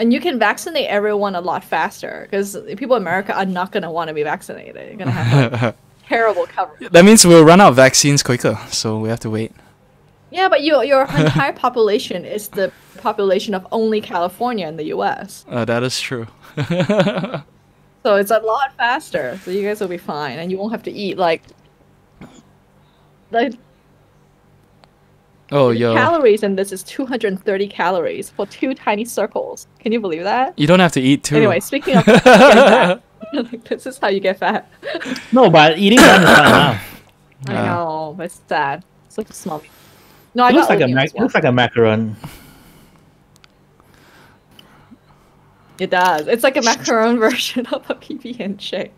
And you can vaccinate everyone a lot faster because people in America are not gonna want to be vaccinated. You're gonna have like, [laughs] terrible coverage. that means we'll run out of vaccines quicker, so we have to wait. Yeah, but your your [laughs] entire population is the population of only California in the U.S. Uh, that is true. [laughs] So it's a lot faster. So you guys will be fine, and you won't have to eat like the oh, yo. calories in this is 230 calories for two tiny circles. Can you believe that? You don't have to eat too. Anyway, speaking of [laughs] getting fat, [laughs] this is how you get fat. [laughs] No, but eating one is not enough. I Yeah. know, but sad. it's like a small. No, I It looks like a oatmeal mac- well. looks like a macaron. It does. It's like a macaron version of a PB and shake.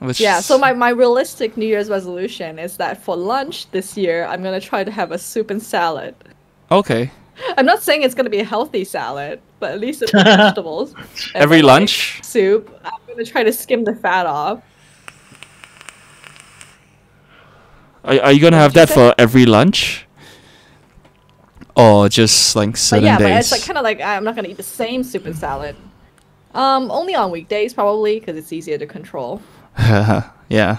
Which Yeah, so my, my realistic New Year's resolution is that for lunch this year, I'm gonna try to have a soup and salad. Okay. I'm not saying it's gonna be a healthy salad, but at least it's [laughs] vegetables. Every lunch? soup. I'm gonna try to skim the fat off. Are, are you gonna have that for every lunch? Or just like But certain yeah, but days? it's like kind of like I'm not gonna eat the same soup and salad. Um, only on weekdays probably because it's easier to control. [laughs] yeah.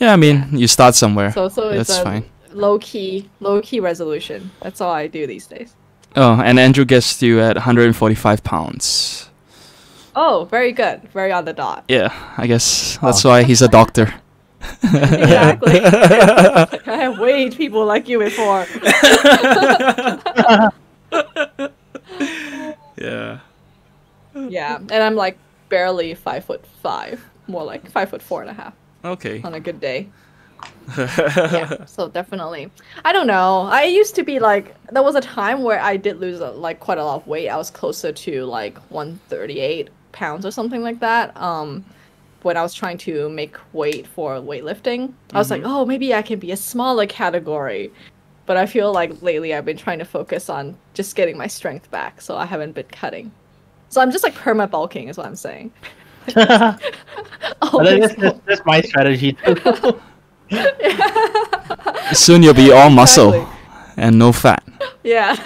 Yeah, I mean, you start somewhere. So so it's That's fine. low key low key resolution. That's all I do these days. Oh, and Andrew gets you at 145 pounds. Oh, very good, very on the dot. Yeah, I guess that's Oh. why he's a doctor. exactly. [laughs] [laughs] I have weighed people like you before. Yeah. yeah, and I'm like barely five foot five, more like five foot four and a half Okay. on a good day. [laughs] yeah, so definitely. I don't know. I used to be like there was a time where I did lose uh, like quite a lot of weight. I was closer to like 138 pounds or something like that. Um when I was trying to make weight for weightlifting. I was like, "Oh, maybe I can be a smaller category." But I feel like lately I've been trying to focus on just getting my strength back, so I haven't been cutting. So I'm just like perma bulking is what I'm saying. [laughs] [laughs] But Always that's, that's, that's my strategy too. [laughs] [laughs] Soon you'll be all muscle Exactly. and no fat. Yeah.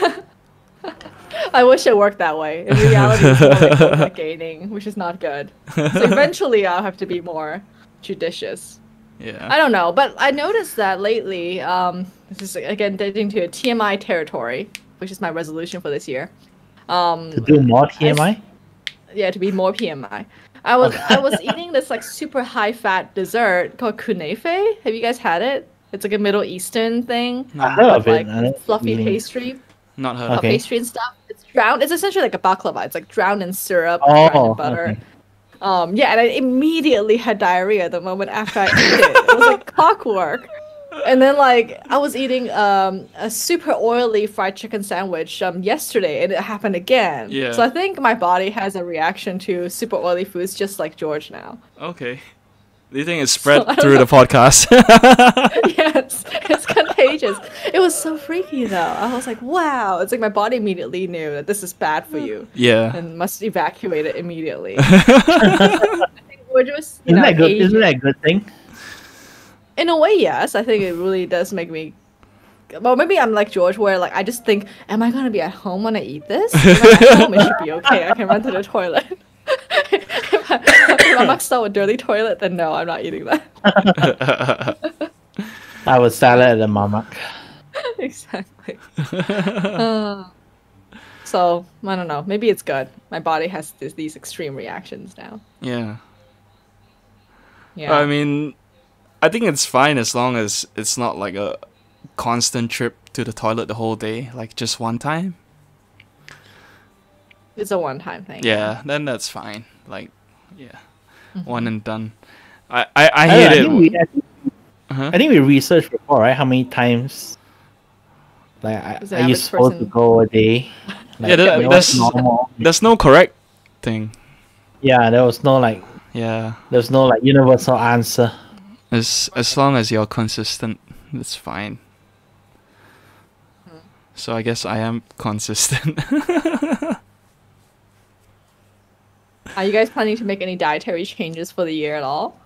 I wish it worked that way. In reality, it's more like gaining, which is not good. So eventually, I'll have to be more judicious. Yeah. I don't know, but I noticed that lately, um, this is again getting to TMI territory, which is my resolution for this year. Um, to do more TMI. yeah, to be more PMI. I was I was eating this like super high fat dessert called kunefe. Have you guys had it? It's like a Middle Eastern thing. I heard of with, it. like fluffy really- pastry. Not heard. Okay. pastry and stuff. It's drowned. It's essentially like a baklava. It's like drowned in syrup, Oh, drowned in butter. okay. Um, yeah, and I immediately had diarrhea the moment after I ate it. It was like clockwork. And then like I was eating um a super oily fried chicken sandwich um yesterday, and it happened again. Yeah. So I think my body has a reaction to super oily foods, just like George now. Okay. Do you think it's spread I don't through know. the podcast? [laughs] [laughs] yes, it's contagious. It was so freaky though. I was like, wow. It's like my body immediately knew that this is bad for you. yeah. and must evacuate it immediately. [laughs] I think we're just, you Isn't know, that good? aging. Isn't that a good thing? In a way, yes. I think it really does make me. Well, maybe I'm like George, where like I just think, am I gonna be at home when I eat this? If I'm at home, it should be okay. I can run to the toilet. [laughs] if, I, if I'm not with dirty toilet, then no, I'm not eating that. [laughs] I would salad at the mamak. [laughs] exactly. Uh, so I don't know. Maybe it's good. My body has this, these extreme reactions now. yeah. Yeah. I mean, I think it's fine as long as it's not like a constant trip to the toilet the whole day, like just one time. it's a one-time thing. Yeah, then that's fine. Like, yeah, Mm-hmm. one and done. I I, I I, don't hate know, I it. think we, I think, Uh-huh. I think we researched before, right? How many times? Like, I, Is the are you average supposed to go a day? Like, Yeah, that- you that's- normal. There's no correct thing. Yeah, there was no like, Yeah, There's no like universal answer. As as long as you're consistent, it's fine. So I guess I am consistent. [laughs] Are you guys planning to make any dietary changes for the year at all?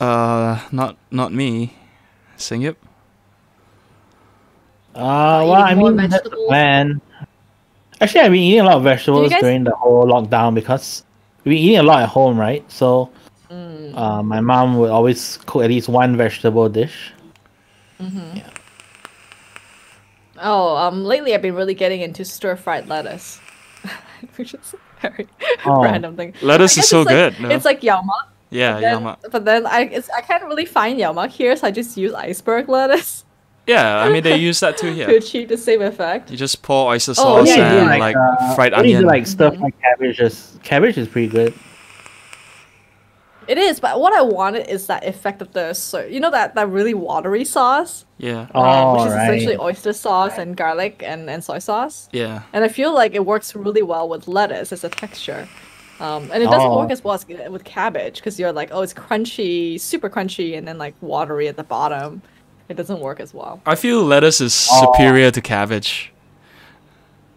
uh, not not me. Sing it. Uh, eating well, I mean, that's the vegetables? plan. Actually, I've been eating a lot of vegetables guys- during the whole lockdown because we've been eating a lot at home, right? So, Mm. uh, my mom would always cook at least one vegetable dish. Mm-hmm. Yeah. Oh, um, lately I've been really getting into stir fried lettuce, [laughs] which is a very Oh. random thing. Lettuce is so like- good, no? It's like yao mak. Yeah, then- yama. But then I it's, I can't really find yao mak here, so I just use iceberg lettuce Yeah, I mean they use that too [laughs] here to achieve the same effect. You just pour oyster Oh, sauce yeah, and yeah. like uh, fried what do you onion. do, like stir fried cabbage. Is, cabbage is pretty good. It is, but what I wanted is that effect of the so you know that that really watery sauce, yeah, Oh, which is essentially oyster sauce and garlic and, and soy sauce. yeah. And I feel like it works really well with lettuce as a texture. Um, and it doesn't Oh. work as well as with cabbage because you're like, oh, it's crunchy, super crunchy, and then like watery at the bottom. It doesn't work as well. I feel lettuce is Oh. superior to cabbage.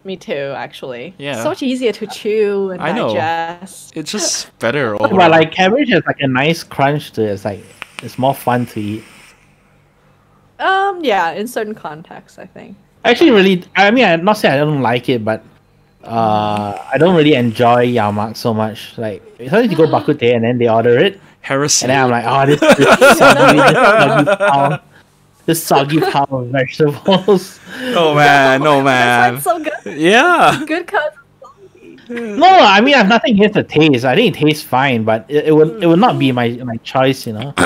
Me too, actually. Yeah. So much easier to chew and I know. digest. It's just better [laughs] But like cabbage has like a nice crunch to it. It's like it's more fun to eat. Um, yeah, in certain contexts, I think. Actually really I mean I'm not saying I don't like it, but uh I don't really enjoy yamak so much. Like sometimes you go [gasps] bak teh and then they order it Heresy. and then I'm like, oh this, this [laughs] soggy, this soggy pile, this [laughs] soggy [laughs] pile of vegetables. [laughs] oh man, no man. That's why it's so good. Yeah. Good cut. No, I mean I have nothing against the taste. I think it tastes fine, but it, it would it would not be my my choice, you know. [clears throat]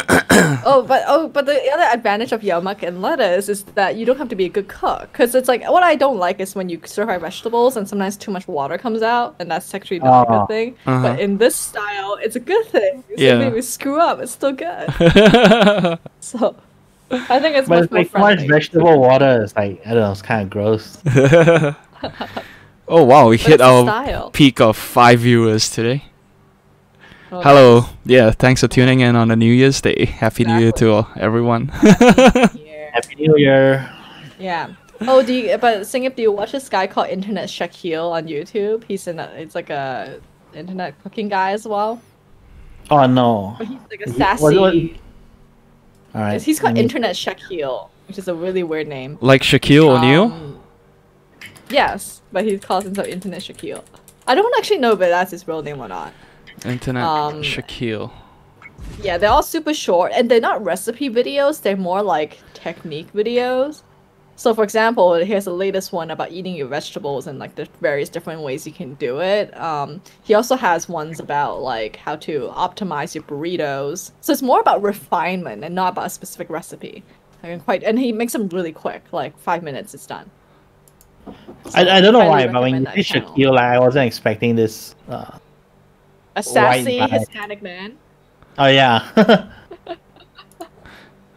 Oh, but oh, but the other advantage of yao mak and lettuce is that you don't have to be a good cook. Because it's like what I don't like is when you stir fry vegetables and sometimes too much water comes out, and that's actually not a Oh. good thing. Uh-huh. But in this style, it's a good thing. So Yeah. Even if you screw up, it's still good. [laughs] so [laughs] I think it's But much it's more like too much vegetable water. It's like I don't know. It's kind of gross. [laughs] oh wow, we But hit our style. peak of five viewers today. Oh, Hello. Yeah, thanks for tuning in on the New Year's Day. Happy New Year to all- everyone. [laughs] Yeah. Happy New Year. Yeah. Oh, do you? But Singip, do you watch this guy called Internet Shaquille on YouTube? He's in. A, it's like a internet cooking guy as well. Oh no. But he's like a Is he- sassy. what- what- All right. He's called me- Internet Shaquille, which is a really weird name. like Shaquille O'Neal? Um, yes, but he calls himself Internet Shaquille. I don't actually know if that's his real name or not. Internet um, Shaquille. Yeah, they're all super short, and they're not recipe videos. They're more like technique videos. So, for example, here's the latest one about eating your vegetables and like the various different ways you can do it. Um, he also has ones about like how to optimize your burritos. So it's more about refinement and not about a specific recipe. I can quite, and he makes them really quick, like five minutes, it's done. I, I don't know why, but when you recommend that say channel. Shaquille, like, I wasn't expecting this. Uh, A sassy. Hispanic man. oh yeah. [laughs]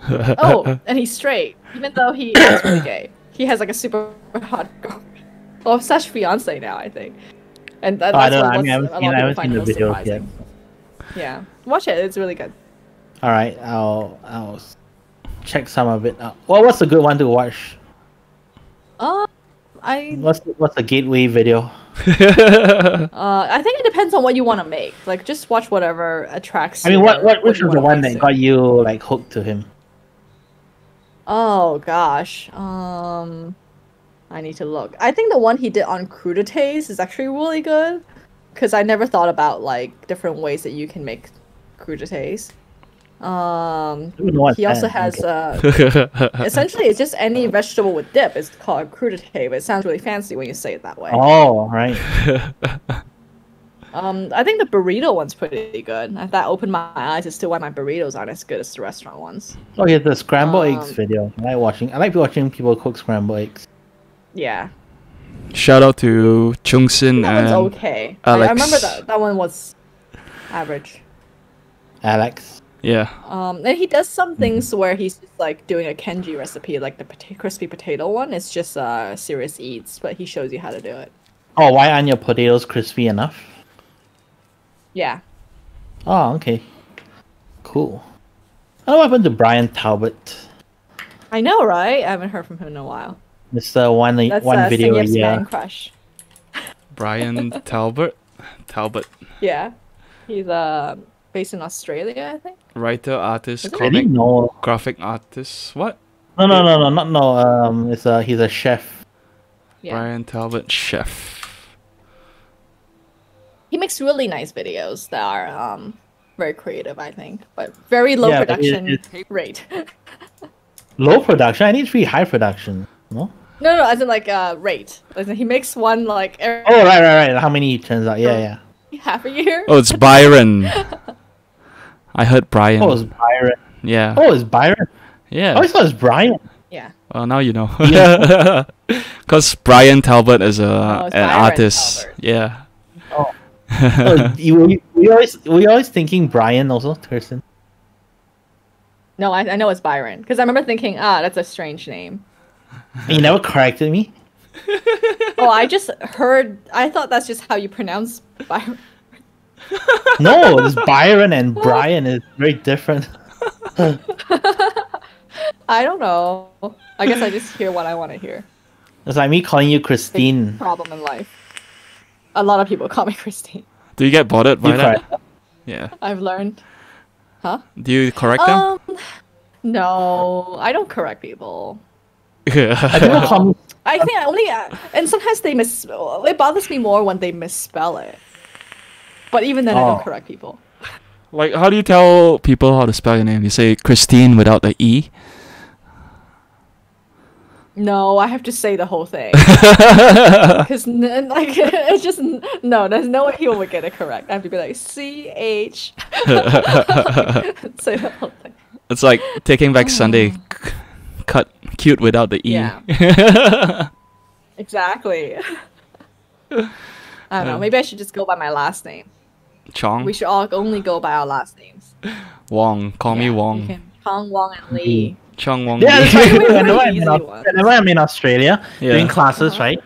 [laughs] Oh, and he's straight, even though he is really [coughs] gay. He has like a super hot girl, well, slash fiance now, I think. And that, Oh, I that's don't what I mean, I what's- haven't seen, I haven't seen the most videos yet. Yeah, watch it. It's really good. All right, I'll I'll check some of it out. Well, what's a good one to watch? Uh, I What's what's a gateway video? [laughs] uh, I think it depends on what you want to make. Like, just watch whatever attracts. I mean, you what what which was the one that got you like hooked to him? Oh gosh. Um I need to look. I think the one he did on crudités is actually really good cuz I never thought about like different ways that you can make crudités. Um I don't know what he also has uh [laughs] essentially it's just any vegetable with dip. It's called a crudité, but it sounds really fancy when you say it that way. Oh right. [laughs] Um I think the burrito one's pretty good. That opened my eyes as to why my burritos aren't as good as the restaurant ones. Oh yeah, the scrambled eggs Um, video. I like watching. I like watching people cook scrambled eggs. Yeah. Shout out to Chungsin That one's and okay. I, I remember that that one was average. Alex. yeah. Um, and he does some things where he's just like doing a Kenji recipe, like the pota- crispy potato one. It's just uh, serious eats, but he shows you how to do it. Oh, why aren't your potatoes crispy enough? Yeah. Oh, okay. Cool. Oh, what happened to Brian Talbot? I know, right? I haven't heard from him in a while. It's the one That's one uh, video a Singip's man year. crush. [laughs] Brian Talbot. Talbot. Yeah. He's uh, based in Australia, I think. Writer, artist, Is comic, didn't know. graphic artist. What? No, no, no, no, not no. Um, it's a he's a chef. Yeah. Brian Talbot, chef. He makes really nice videos that are um, very creative, I think, but very low Yeah, but it- production rate. [laughs] Low production. I need pretty high production. No. No, no, as in like uh rate. As in he makes one like every Oh right, right, right. How many it turns out? Yeah, yeah. [laughs] half a year. Oh, it's Byron. I heard Brian. Oh, it's Byron. yeah. Oh, it's Byron. yeah. I always thought it's Brian. Yeah. Well, now you know. [laughs] Yeah. Because Brian Talbot is a Oh, an Byron artist. Talbot. Yeah. Oh, [laughs] you, we, we always we always thinking Brian also, Kirsten. No, I, I know it's Byron because I remember thinking, ah, that's a strange name. And you never corrected me. [laughs] Oh, I just heard. I thought that's just how you pronounce Byron. [laughs] No, it's Byron and Brian is very different. I don't know. I guess I just hear what I want to hear. It's like me calling you Big Christine. problem in life. A lot of people call me [laughs] Christine. Do you get bothered by You that? correct. Yeah. I've learned. Huh? Do you correct them? Um, no, I don't correct people. People call me I think I only, uh, and sometimes they miss. It bothers me more when they misspell it. But even then, I don't Oh. correct people. like, how do you tell people how to spell your name? You say Christine without the e. No, I have to say the whole thing [laughs] because like [laughs] it's just no. There's no way people would get it correct. I have to be like C H. [laughs] say the whole thing. It's like Taking Back Sunday. [sighs] c- Cut cute without the e. Yeah. Exactly. I don't know. Uh. Maybe I should just go by my last name. Chong. We should all only go by our last names. Wong. Call me Yeah, you Wong. Can- Chong, Wong, and Lee. Chong Wong. Yeah, Lee. it's like whenever, I'm in, whenever I'm in Australia Yeah. doing classes, Uh-huh. right?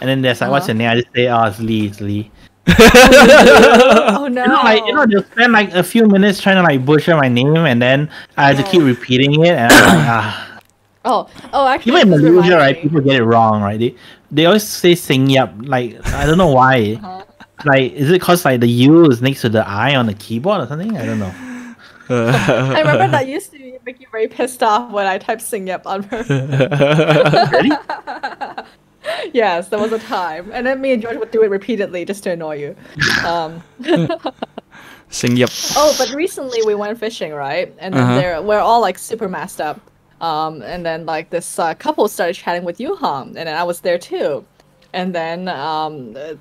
And then there's like, what's Uh-huh. your name? I just say, oh, it's Lee, it's Lee. oh no! You know, like you know, they'll spend like a few minutes trying to like butcher my name, and then I have to keep repeating it, and I'm like, ah. oh, oh, actually, Even in this Malaysia, right? me. People get it wrong, right? They they always say sing yap. Like I don't know why. Uh-huh. Like is it cause like the U is next to the I on the keyboard or something? I don't know. [laughs] I remember that used to make you very pissed off when I typed "sing yep" on her. Really? [laughs] [laughs] yes, there was a time, and then me and George would do it repeatedly just to annoy you. Um, Sing yep. Oh, but recently we went fishing, right? And then Uh-huh. there we're all like super messed up. Um, and then like this uh, couple started chatting with Yuhang, and then I was there too. And then um, the,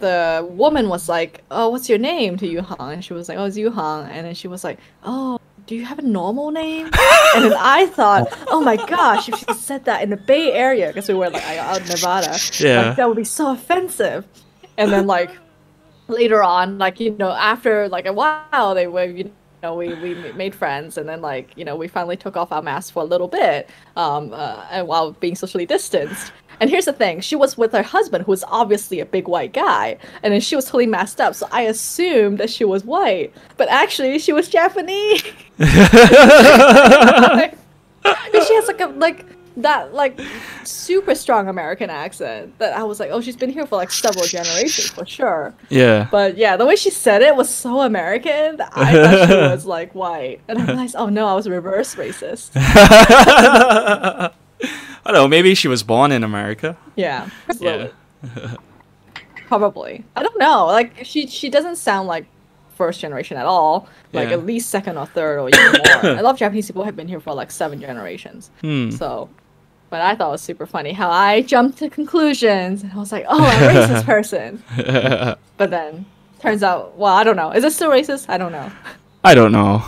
the woman was like, "Oh, what's your name?" to Yuhang, and she was like, "Oh, it's Yuhang." And then she was like, "Oh, do you have a normal name?" and then I thought, "Oh my gosh, if she said that in the Bay Area, because we were like out in Nevada, Yeah. like, that would be so offensive." And then like later on, like you know, after like a while, they were you know we we made friends, and then like you know we finally took off our masks for a little bit, um, uh, and while being socially distanced. And here's the thing: she was with her husband, who was obviously a big white guy, and then she was totally masked up. So I assumed that she was white, but actually she was Japanese. [laughs] She has like a like that like super strong American accent that I was like, oh, she's been here for like several generations for sure. Yeah. But yeah, the way she said it was so American that I thought she [laughs] was like white, and I realized, oh no, I was reverse racist. [laughs] I don't know. Maybe she was born in America. Yeah, Yeah. [laughs] probably. I don't know. Like she she doesn't sound like first generation at all. Like Yeah. at least second or third or even more. [laughs] I love Japanese people who have been here for like seven generations. Hmm. So, but I thought it was super funny how I jumped to conclusions and I was like, oh, I'm a racist [laughs] person. But then turns out, well, I don't know. Is it still racist? I don't know. I don't know.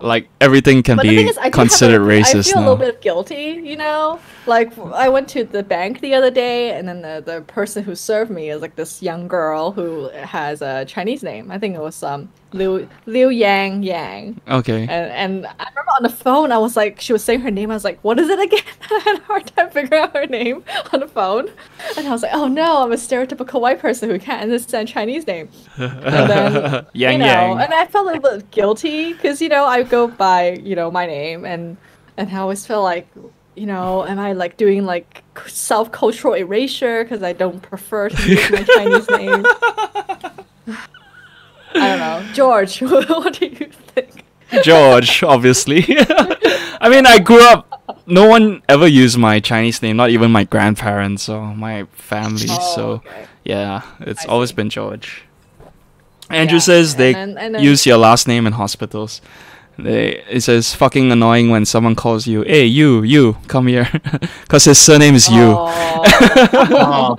Like everything can But be is, I considered a- I racist feel a little now. bit guilty, you know. Like I went to the bank the other day, and then the, the person who served me is like this young girl who has a Chinese name. I think it was um Liu Liu Yang Yang. Okay. And and I remember on the phone, I was like, she was saying her name. I was like, what is it again? [laughs] I had a hard time figuring out her name on the phone, and I was like, oh no, I'm a stereotypical white person who can't understand Chinese name. And then [laughs] yang you know, yang. and I felt a little bit guilty because you know I go by you know my name and and I always feel like you know am I like doing like self cultural erasure because I don't prefer to use my [laughs] Chinese name. I don't know, George. [laughs] what do you think? George, obviously. [laughs] I mean, I grew up. No one ever used my Chinese name, not even my grandparents or my family. Oh, so, okay. yeah, it's I always see. been George. Andrew Yeah, says they and then- and then- use your last name in hospitals. They, it says fucking annoying when someone calls you, hey, you, you, come here. [laughs] Because his surname is you. Oh. [laughs]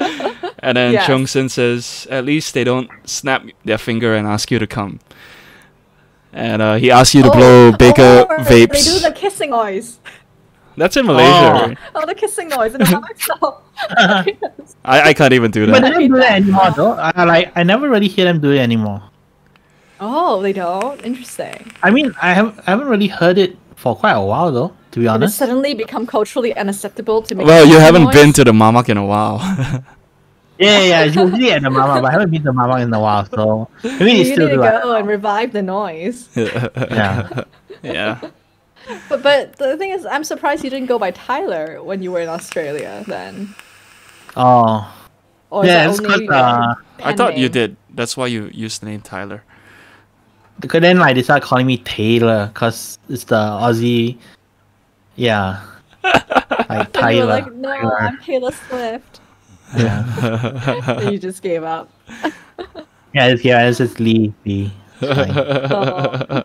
Oh, And then Yes. Chung-sin says, at least they don't snap their finger and ask you to come. And uh, he asks you to blow bigger or vapes. They do the kissing noise. That's in Malaysia, Oh. right? Oh, the kissing noise in the [laughs] myself. I, I can't even do but they that. don't do that anymore though. I like I never really hear them do it anymore. Oh, they don't. Interesting. I mean, I have I haven't really heard it for quite a while though. To be Did it honest. suddenly become culturally unacceptable to make? Well, you haven't been to the mamak in a while. [laughs] Yeah, yeah, yeah. It's usually at the mama, but I haven't been to mama in a while, so [laughs] maybe You it's need to do that. go and revive the noise. [laughs] Yeah. yeah. But but the thing is, I'm surprised you didn't go by Tyler when you were in Australia. Then, Oh. or yeah, it's only because uh, I pen thought you did. That's why you used the name Tyler. Because then like they start calling me Taylor, cause it's the Aussie. Yeah. [laughs] Like And you Tyler. were like, no, Tyler. I'm Taylor Swift. [laughs] Yeah. [laughs] and you just gave up. Yeah, it's, yeah, it's just Lee. Lee. It's. Oh.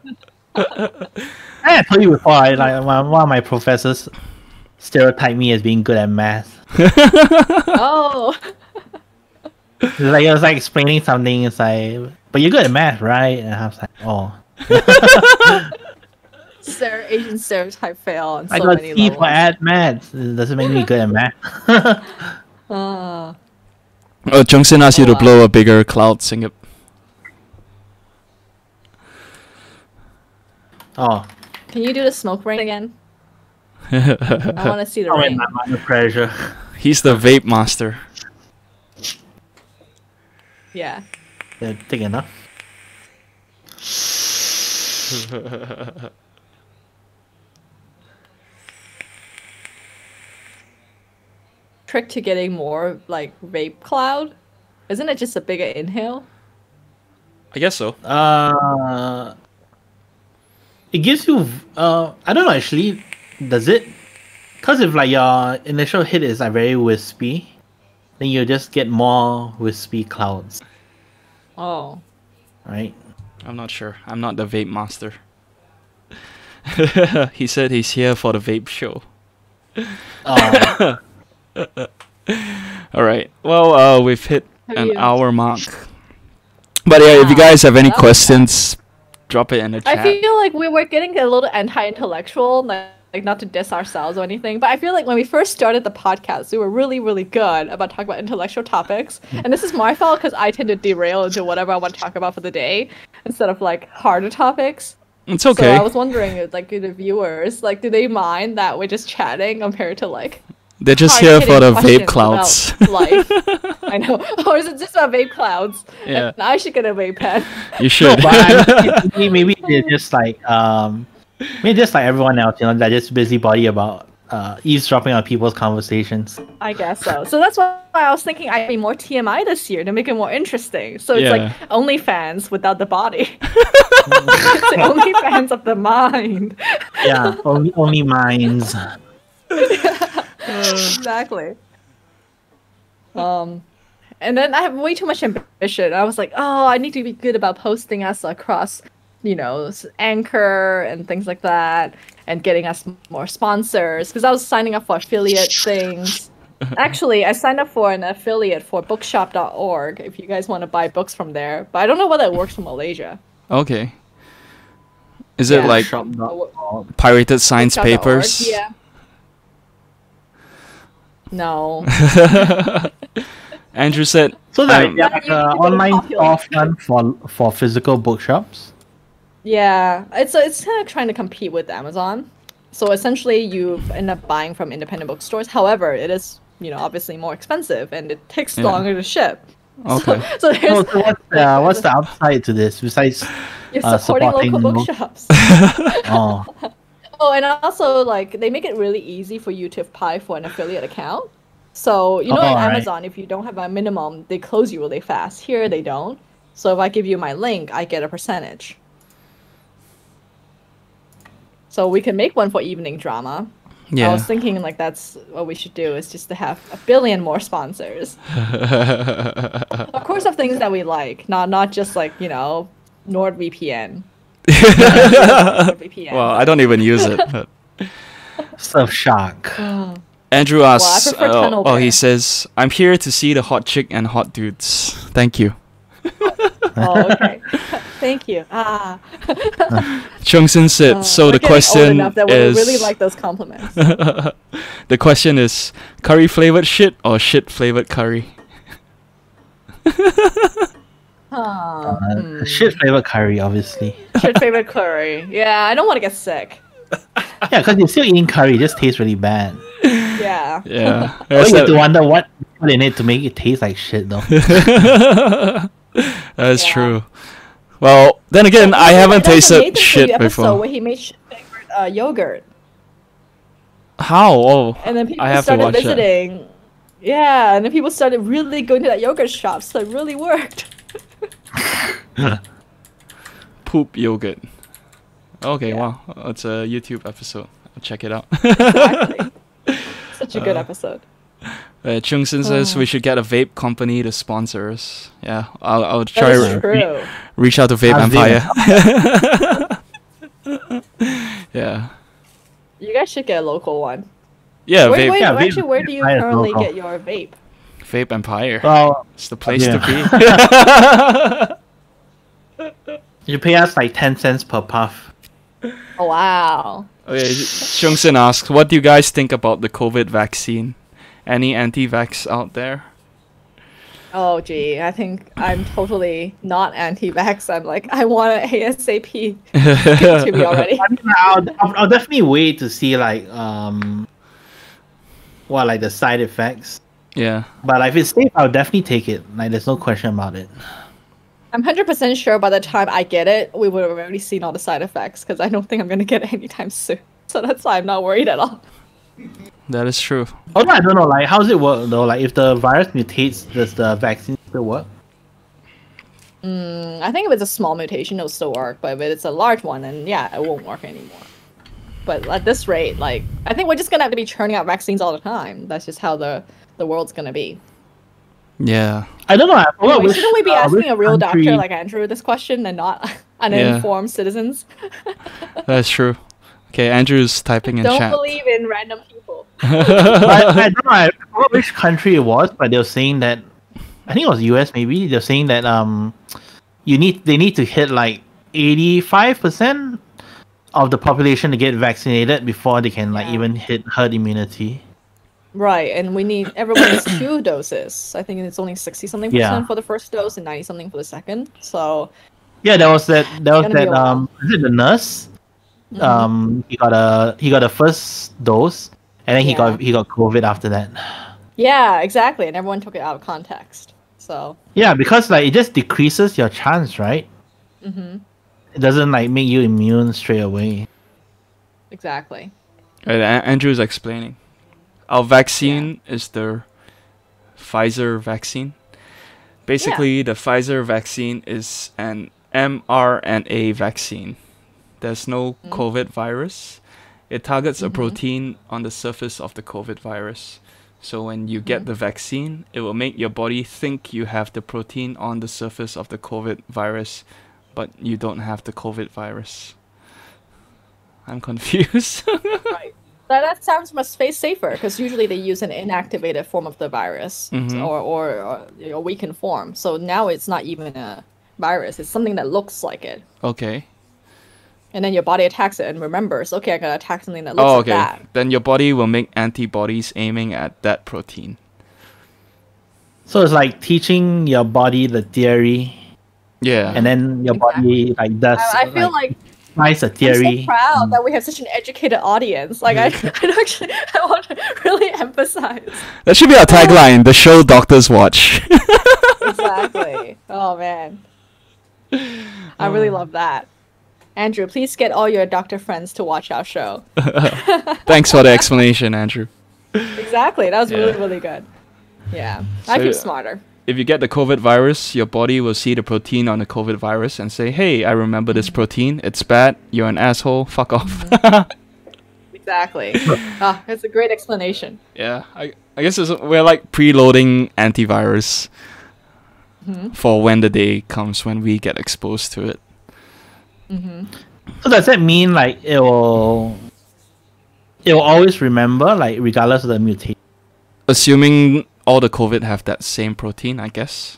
I told you before, I, like one one of my professors stereotyped me as being good at math. oh. It's like I was like explaining something. It's like, but you're good at math, right? And I was like, oh, [laughs] Stere- Asian stereotype fail on so I got many C for levels. at math. It doesn't make me good at math. [laughs] Ah. oh, Chungsin asked you to blow a bigger cloud, sing it. oh, Can you do the smoke ring again? I want to see the oh, ring. I'm under pressure. He's the vape master. Yeah. Yeah, thick enough. Trick to getting more like vape cloud. Isn't it just a bigger inhale? I guess so. Uh, it gives you. Uh, I don't know actually. Does it? Cause if like your initial hit is like very wispy, then you just get more wispy clouds, Oh. right? I'm not sure. I'm not the vape master. [laughs] he said he's here for the vape show. Oh, [laughs] All right. Well, uh, we've hit Have an you- hour mark. [laughs] But yeah, if you guys have any questions, drop it in the chat. I feel like we were getting a little anti-intellectual, like, like not to diss ourselves or anything, but I feel like when we first started the podcast, we were really, really good about talking about intellectual topics. And this is my fault because I tend to derail into whatever I want to talk about for the day instead of like harder topics. it's So okay. I was wondering, like, do the viewers, like, do they mind that we're just chatting compared to like They're just here for the vape clouds. questions life? [laughs] I know, [laughs] or is it just about vape clouds? Yeah. And I should get a vape pen. you no, should. but I [laughs] maybe, maybe they're just like um, maybe just like everyone else, you know, they're just busybody about uh eavesdropping on people's conversations. I guess so. So that's why I was thinking I'd be more TMI this year to make it more interesting. So it's Yeah. like OnlyFans without the body. [laughs] it's the [laughs] OnlyFans of the mind. Yeah, only only minds. [laughs] exactly. Um, and then I have way too much ambition. I was like, oh, I need to be good about posting us across, you know, Anchor and things like that, and getting us more sponsors. Because I was signing up for affiliate things. [laughs] Actually, I signed up for an affiliate for bookshop.org if you guys want to buy books from there. But I don't know whether it works from Malaysia. okay. Is it Yeah. like Shop dot org. pirated science Bookshop.org, papers? Yeah. No. [laughs] Andrew said, So like, Um, yeah, like uh, you go to online popular storefront for for physical bookshops. Yeah, it's it's kind of trying to compete with Amazon. So essentially, you end up buying from independent bookstores. However, it is you know obviously more expensive and it takes Yeah. longer to ship. okay. So there's So, so what's the [laughs] what's the upside to this besides? you're uh, supporting local supporting local- bookshops. [laughs] [laughs] Oh, oh, and also like they make it really easy for you to apply for an affiliate account. So you know, Oh, on alright. Amazon, if you don't have a minimum, they close you really fast. Here, they don't. So if I give you my link, I get a percentage. So we can make one for evening drama. Yeah. I was thinking like that's what we should do is just to have a billion more sponsors. [laughs] of course, of things that we like, not not just like you know NordVPN. [laughs] VPN. well, I don't even use it. But. [laughs] Surfshark. Oh. [sighs] Andrew asks, prefer oh, oh, he says, I'm here to see the hot chick and hot dudes. Thank you. oh, okay. Thank you. Ah. [laughs] Chungsin said, Uh, so we're the getting old question enough that we is, really like those compliments. [laughs] the question is, curry flavored shit or shit flavored curry? [laughs] Huh. Uh, Hmm. Shit flavored curry, obviously. Shit flavored curry. Yeah, I don't want to get sick. Yeah, because you're still eating curry, it just tastes really bad. Yeah. Yeah. Oh, That's you have to wonder what what in it to make it taste like shit, though. That's Yeah. true. Well, then again, I haven't tasted shit before. Where he made shit favorite uh, yogurt, How? Oh, and then people I have to started watch that. visiting. Yeah, and then people started really going to that yogurt shop, so it really worked. [laughs] poop yogurt. Okay, Yeah. wow, it's a YouTube episode. I'll check it out. Exactly. [laughs] Such a good episode. Uh, Chungsin says Oh. we should get a vape company to sponsor us. Yeah, I'll, I'll try to true. reach out to Vape Ask Empire. [laughs] yeah, You guys should get a local one. yeah, where, Vape, wait, yeah, vape- actually, where do you vape currently local. get your vape? Vape Empire. well, it's the place yeah. to be. [laughs] [laughs] you pay us like 10 cents per puff. Oh wow. okay, Chungsin asks, what do you guys think about the COVID vaccine? Any anti-vax out there? Oh gee, I think I'm totally not anti-vax. I'm like, I want it ASAP [laughs] to be already. I mean, I'll, I'll, I'll definitely wait to see like um what like the side effects. yeah. But like, if it's safe, I'll definitely take it. Like there's no question about it. I'm 100% sure by the time I get it, we would have already seen all the side effects because I don't think I'm gonna get it anytime soon. [laughs] So that's why I'm not worried at all. That is true. Although I don't know, like how does it work though? Like if the virus mutates, does the vaccine still work? Mm, I think if it's a small mutation, it'll still work, but if it's a large one, then yeah, it won't work anymore. But at this rate, like, I think we're just gonna have to be churning out vaccines all the time. That's just how the the world's gonna be. Yeah. I don't know. I Anyway, which, shouldn't we be uh, asking which a real country- doctor like Andrew this question and not [laughs] uninformed citizens? [laughs] That's true. Okay, Andrew's typing in Don't chat. believe in random people. But I don't know. I forgot which country it was, but they were saying that I think it was US. Maybe they're saying that um, you need they need to hit like eighty five percent of the population to get vaccinated before they can like Yeah. even hit herd immunity. Right, and we need everyone needs two [coughs] doses. I think it's only sixty something Yeah. percent for the first dose and ninety something for the second. So Yeah, there was that. There was gonna that. a while. Um, is it the nurse? Mhm. Um, he got a he got a first dose, and then he Yeah. got he got COVID after that. yeah, exactly, and everyone took it out of context. So Yeah, because like it just decreases your chance, right? Mm-hmm. It doesn't like make you immune straight away. exactly. Right, A- Andrew's explaining. Our vaccine is the Pfizer vaccine. Basically, the Pfizer vaccine is an mRNA vaccine. There's no Mm. COVID virus. It targets a Mhm. protein on the surface of the COVID virus. So when you Mm. get the vaccine, it will make your body think you have the protein on the surface of the COVID virus, but you don't have the COVID virus. I'm [laughs] confused. right. That, that sounds much space safer because usually they use an inactivated form of the virus Mhm. or, or, or a weakened form. So now it's not even a virus, it's something that looks like it. okay. And then your body attacks it and remembers, okay, I gotta attack something that looks Oh, like okay. that. Then your body will make antibodies aiming at that protein. So it's like teaching your body the theory, Yeah. and then your Exactly. body like does I, I feel like applies the I'm theory. so proud that we have such an educated audience. Like I, [laughs] I actually [laughs] I want to really emphasize. that should be our tagline: the show doctors watch. [laughs] Exactly. oh man. I really oh. love that. Andrew, please get all your doctor friends to watch our show. [laughs] Thanks for the explanation, Andrew. Exactly. That was really, Yeah. really good. Yeah. I So- feel smarter. If you get the COVID virus, your body will see the protein on the COVID virus and say, "Hey, I remember this protein. It's bad. You're an asshole. Fuck off." [laughs] Exactly. [laughs] ah, that's a great explanation. yeah, I, I guess it's, we're like preloading antivirus Mhm. for when the day comes when we get exposed to it. Mm-hmm. So does that mean like it will it will always remember like regardless of the mutation? Assuming all the COVID have that same protein, I guess.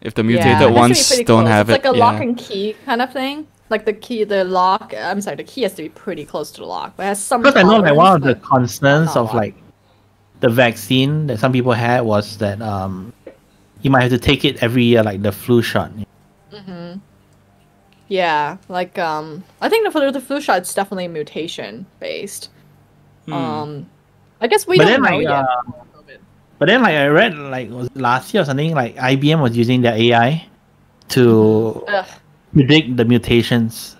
If the mutated ones don't have it's it, like a yeah. lock and key kind of thing. Like the key, the lock. I'm sorry, the key has to be pretty close to the lock, but it has some. Because I know like one of the tolerance, concerns of like the vaccine that some people had was that um you might have to take it every year like the flu shot. but- Yeah, like um, I think the flu, the flu shot is definitely mutation based. Hmm. Um, I guess we But don't then, know like, yet. uh, But then like I read like was last year or something like IBM was using their AI to Ugh. predict the mutations.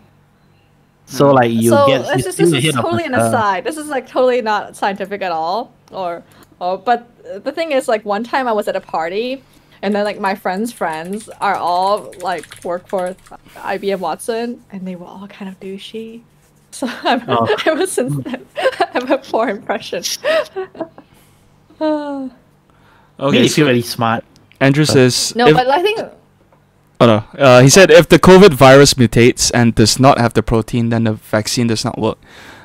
So like you so get this you is, still this is totally an aside. This is like totally not scientific at all. Or, or but the thing is, like one time I was at a party, and then like my friends' friends are all like work for IBM Watson, and they were all kind of douchey. So [laughs] I'm, Oh. ever since then, I have a poor impression. [sighs] Okay, Made you so feel really smart. Andrew says. if- but I think Oh no. Uh, he said if the COVID virus mutates and does not have the protein, then the vaccine does not work.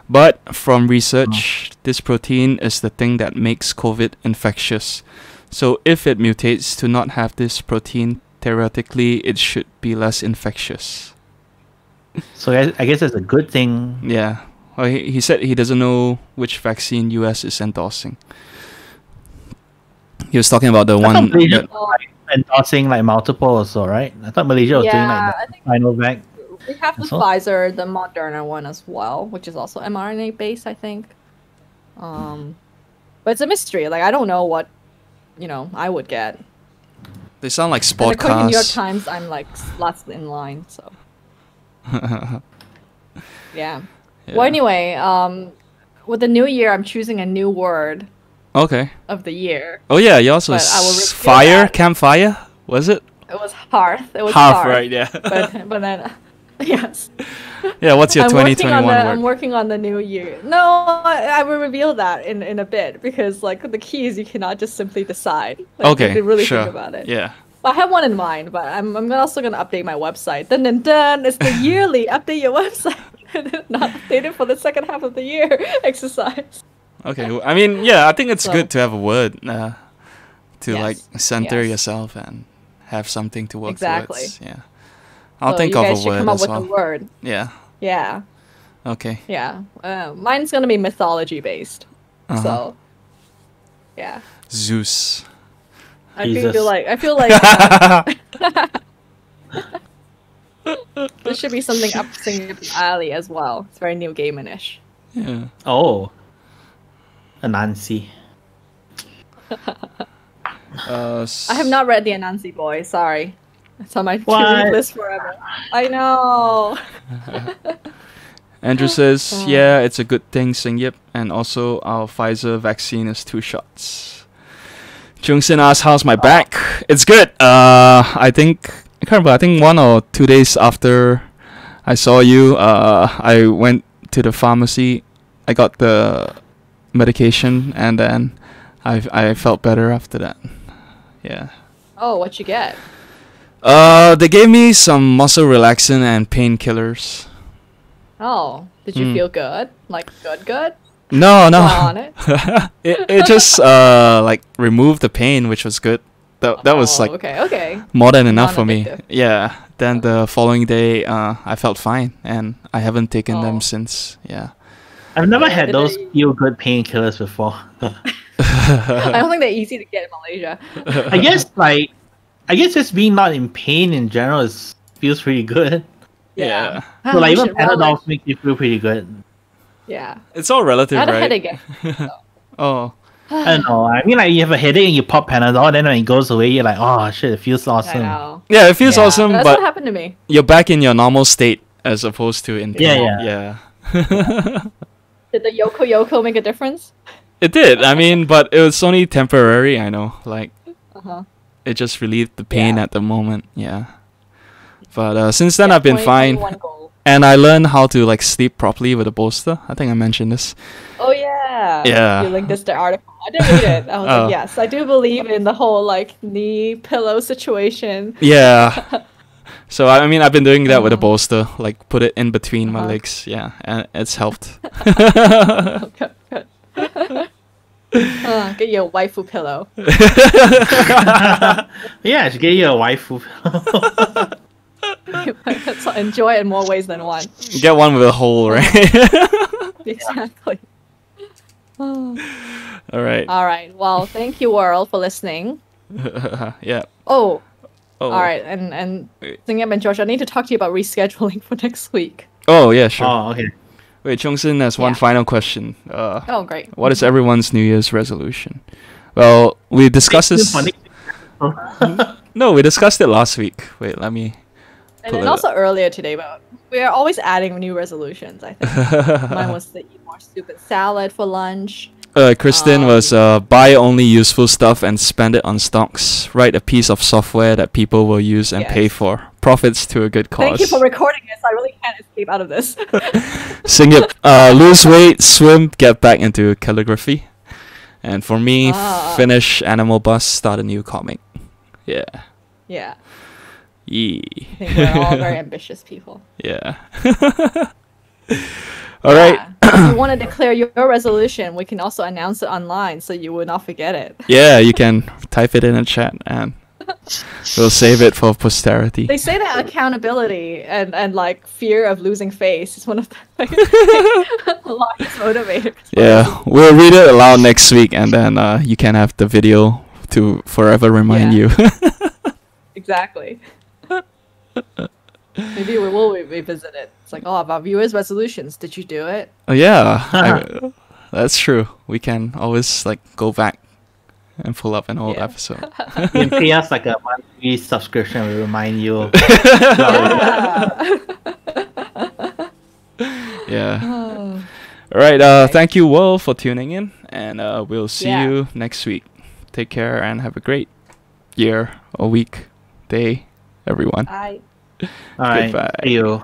But from research, this protein is the thing that makes COVID infectious. So if it mutates to not have this protein, theoretically it should be less infectious. So I, I guess that's a good thing. Yeah. Well, he, he said he doesn't know which vaccine US is endorsing. He was talking about the I one. Malaysia that- was, like, endorsing like multiple also, right? I thought Malaysia was doing yeah, like I think the Sinovac. we have the That's all. Pfizer, the Moderna one as well, which is also mRNA based, I think. Um, but it's a mystery. Like I don't know what, you know, I would get. they sound like sport according to New York. Times, I'm like last in line. So [laughs] yeah. Well, anyway, um, with the new year, I'm choosing a new word Okay. of the year. Oh yeah, yours But was I will fire, that. campfire. Was it? It was hearth. It was Half, hearth. right? Yeah. But but then, [laughs] yes. yeah. What's your I'm twenty working the, one I'm working on the new year. No, I, I will reveal that in, in a bit because like the key is you cannot just simply decide. Like, Okay. to really sure. think about it. Yeah. I have one in mind, but I'm I'm also gonna update my website. Dun dun dun! It's the [laughs] yearly update your website. [laughs] Not updated for the second half of the year exercise. Okay. well, I mean, yeah. I think it's So- good to have a word uh, to Yes, like center yes. yourself and have something to work Exactly. towards. Yeah. I'll So think you of guys a should word come up as with well. a word. Yeah. Yeah, Okay. yeah. Uh, mine's gonna be mythology based. Uh-huh. So, yeah. Zeus. I Jesus. feel like I feel [laughs] like uh, [laughs] this should be something up [laughs] Singh's alley as well. It's very new gaming-ish. Yeah. Oh. Anansi. Uh, I have not read the Anansi Boy. Sorry, it's on my to What? read list forever. I know. [laughs] Andrew says, Uh. yeah, it's a good thing, Sing Yip, and also our Pfizer vaccine is two shots. Chungsin asks, how's my back? It's good. Uh, I think, I can't remember, I think one or two days after I saw you, uh, I went to the pharmacy, I got the medication, and then I, I felt better after that. Yeah. Oh, what you get? Uh, they gave me some muscle relaxant and painkillers. Oh, did you Hmm. feel good? Like good, good? No, no. On it? [laughs] it it just uh like removed the pain, which was good. That that was Oh, like okay, okay. more than enough for me. Yeah. Then the following day, uh, I felt fine, and I haven't taken Oh. them since. Yeah. I've never Yeah, had did those they- feel good painkillers before. [laughs] [laughs] I don't think they're easy to get in Malaysia. I guess like I guess just being not in pain in general is feels pretty good. [laughs] Yeah. So like even should relish- Panadol makes you feel pretty good. Yeah. It's all relative, I had a right? headache. [laughs] Oh. [sighs] I don't know. I mean like you have a headache and you pop Panadol, then when it goes away, you're like, oh shit, it feels I awesome. know. Yeah, it feels Yeah. awesome, That's but what happened to me. you're back in your normal state as opposed to in Yeah, pain. yeah. yeah. [laughs] Did the Yoko Yoko make a difference? it did. I mean, but it was only temporary. I know. Like Uh-huh. It just relieved the pain Yeah. at the moment. Yeah. But uh, since then, Yeah, I've been fine. and I learned how to like sleep properly with a bolster. I think I mentioned this. Oh yeah. Yeah. You linked this to the article. I didn't read it. I was [laughs] Oh. like, yes, I do believe in the whole like knee pillow situation. Yeah. [laughs] So I mean, I've been doing that with a Uh-huh. bolster, like put it in between my Uh-huh. legs. Yeah, and it's helped. [laughs] good, good. Uh, get you a waifu pillow. [laughs] yeah, I should get you a waifu. so [laughs] enjoy it in more ways than one. Get one with a hole, right? [laughs] Exactly. Oh. [sighs] All right. All right. Well, thank you, world, for listening. yeah. Oh, Oh. all right. And and Wait. Singam and Josh, I need to talk to you about rescheduling for next week. Oh yeah, sure. oh, okay. Wait, Chungsin has one Yeah. final question. Uh, Oh, great. what is everyone's New Year's resolution? Well, we discussed this. [laughs] No, we discussed it last week. Wait, let me. And then it also earlier today, but we are always adding new resolutions. I think [laughs] mine was to eat more stupid salad for lunch. Uh, Kristen Um, was uh, buy only useful stuff and spend it on stocks. Write a piece of software that people will use and pay for. Profits to a good cause. Thank you for recording this. I really can't escape out of this. [laughs] [laughs] Sing it. Uh, lose weight, swim, get back into calligraphy. And for me, Ah. finish Animal Bus, start a new comic. Yeah. yeah, Yee. I think we're all very [laughs] ambitious people. Yeah. All right. Yeah. if you want to declare your resolution, we can also announce it online so you will not forget it. [laughs] Yeah, you can type it in a chat and we'll save it for posterity. They say that accountability and, and like fear of losing face is one of the [laughs] like, largest motivators. Yeah, we'll read it aloud next week and then uh, you can have the video to forever remind Yeah. you. [laughs] Exactly. Maybe we will revisit it. It's like, oh, about viewers' resolutions. Did you do it? oh, yeah, [laughs] I- that's true. We can always like go back and pull up an old Yeah. episode. [laughs] You can pay us like a monthly subscription. We remind you. [laughs] yeah. Oh. [sighs] All right. Uh, Right. thank you, Will, for tuning in, and uh, we'll see Yeah. you next week. Take care and have a great year, or week, day, everyone. I All right. Goodbye. See you.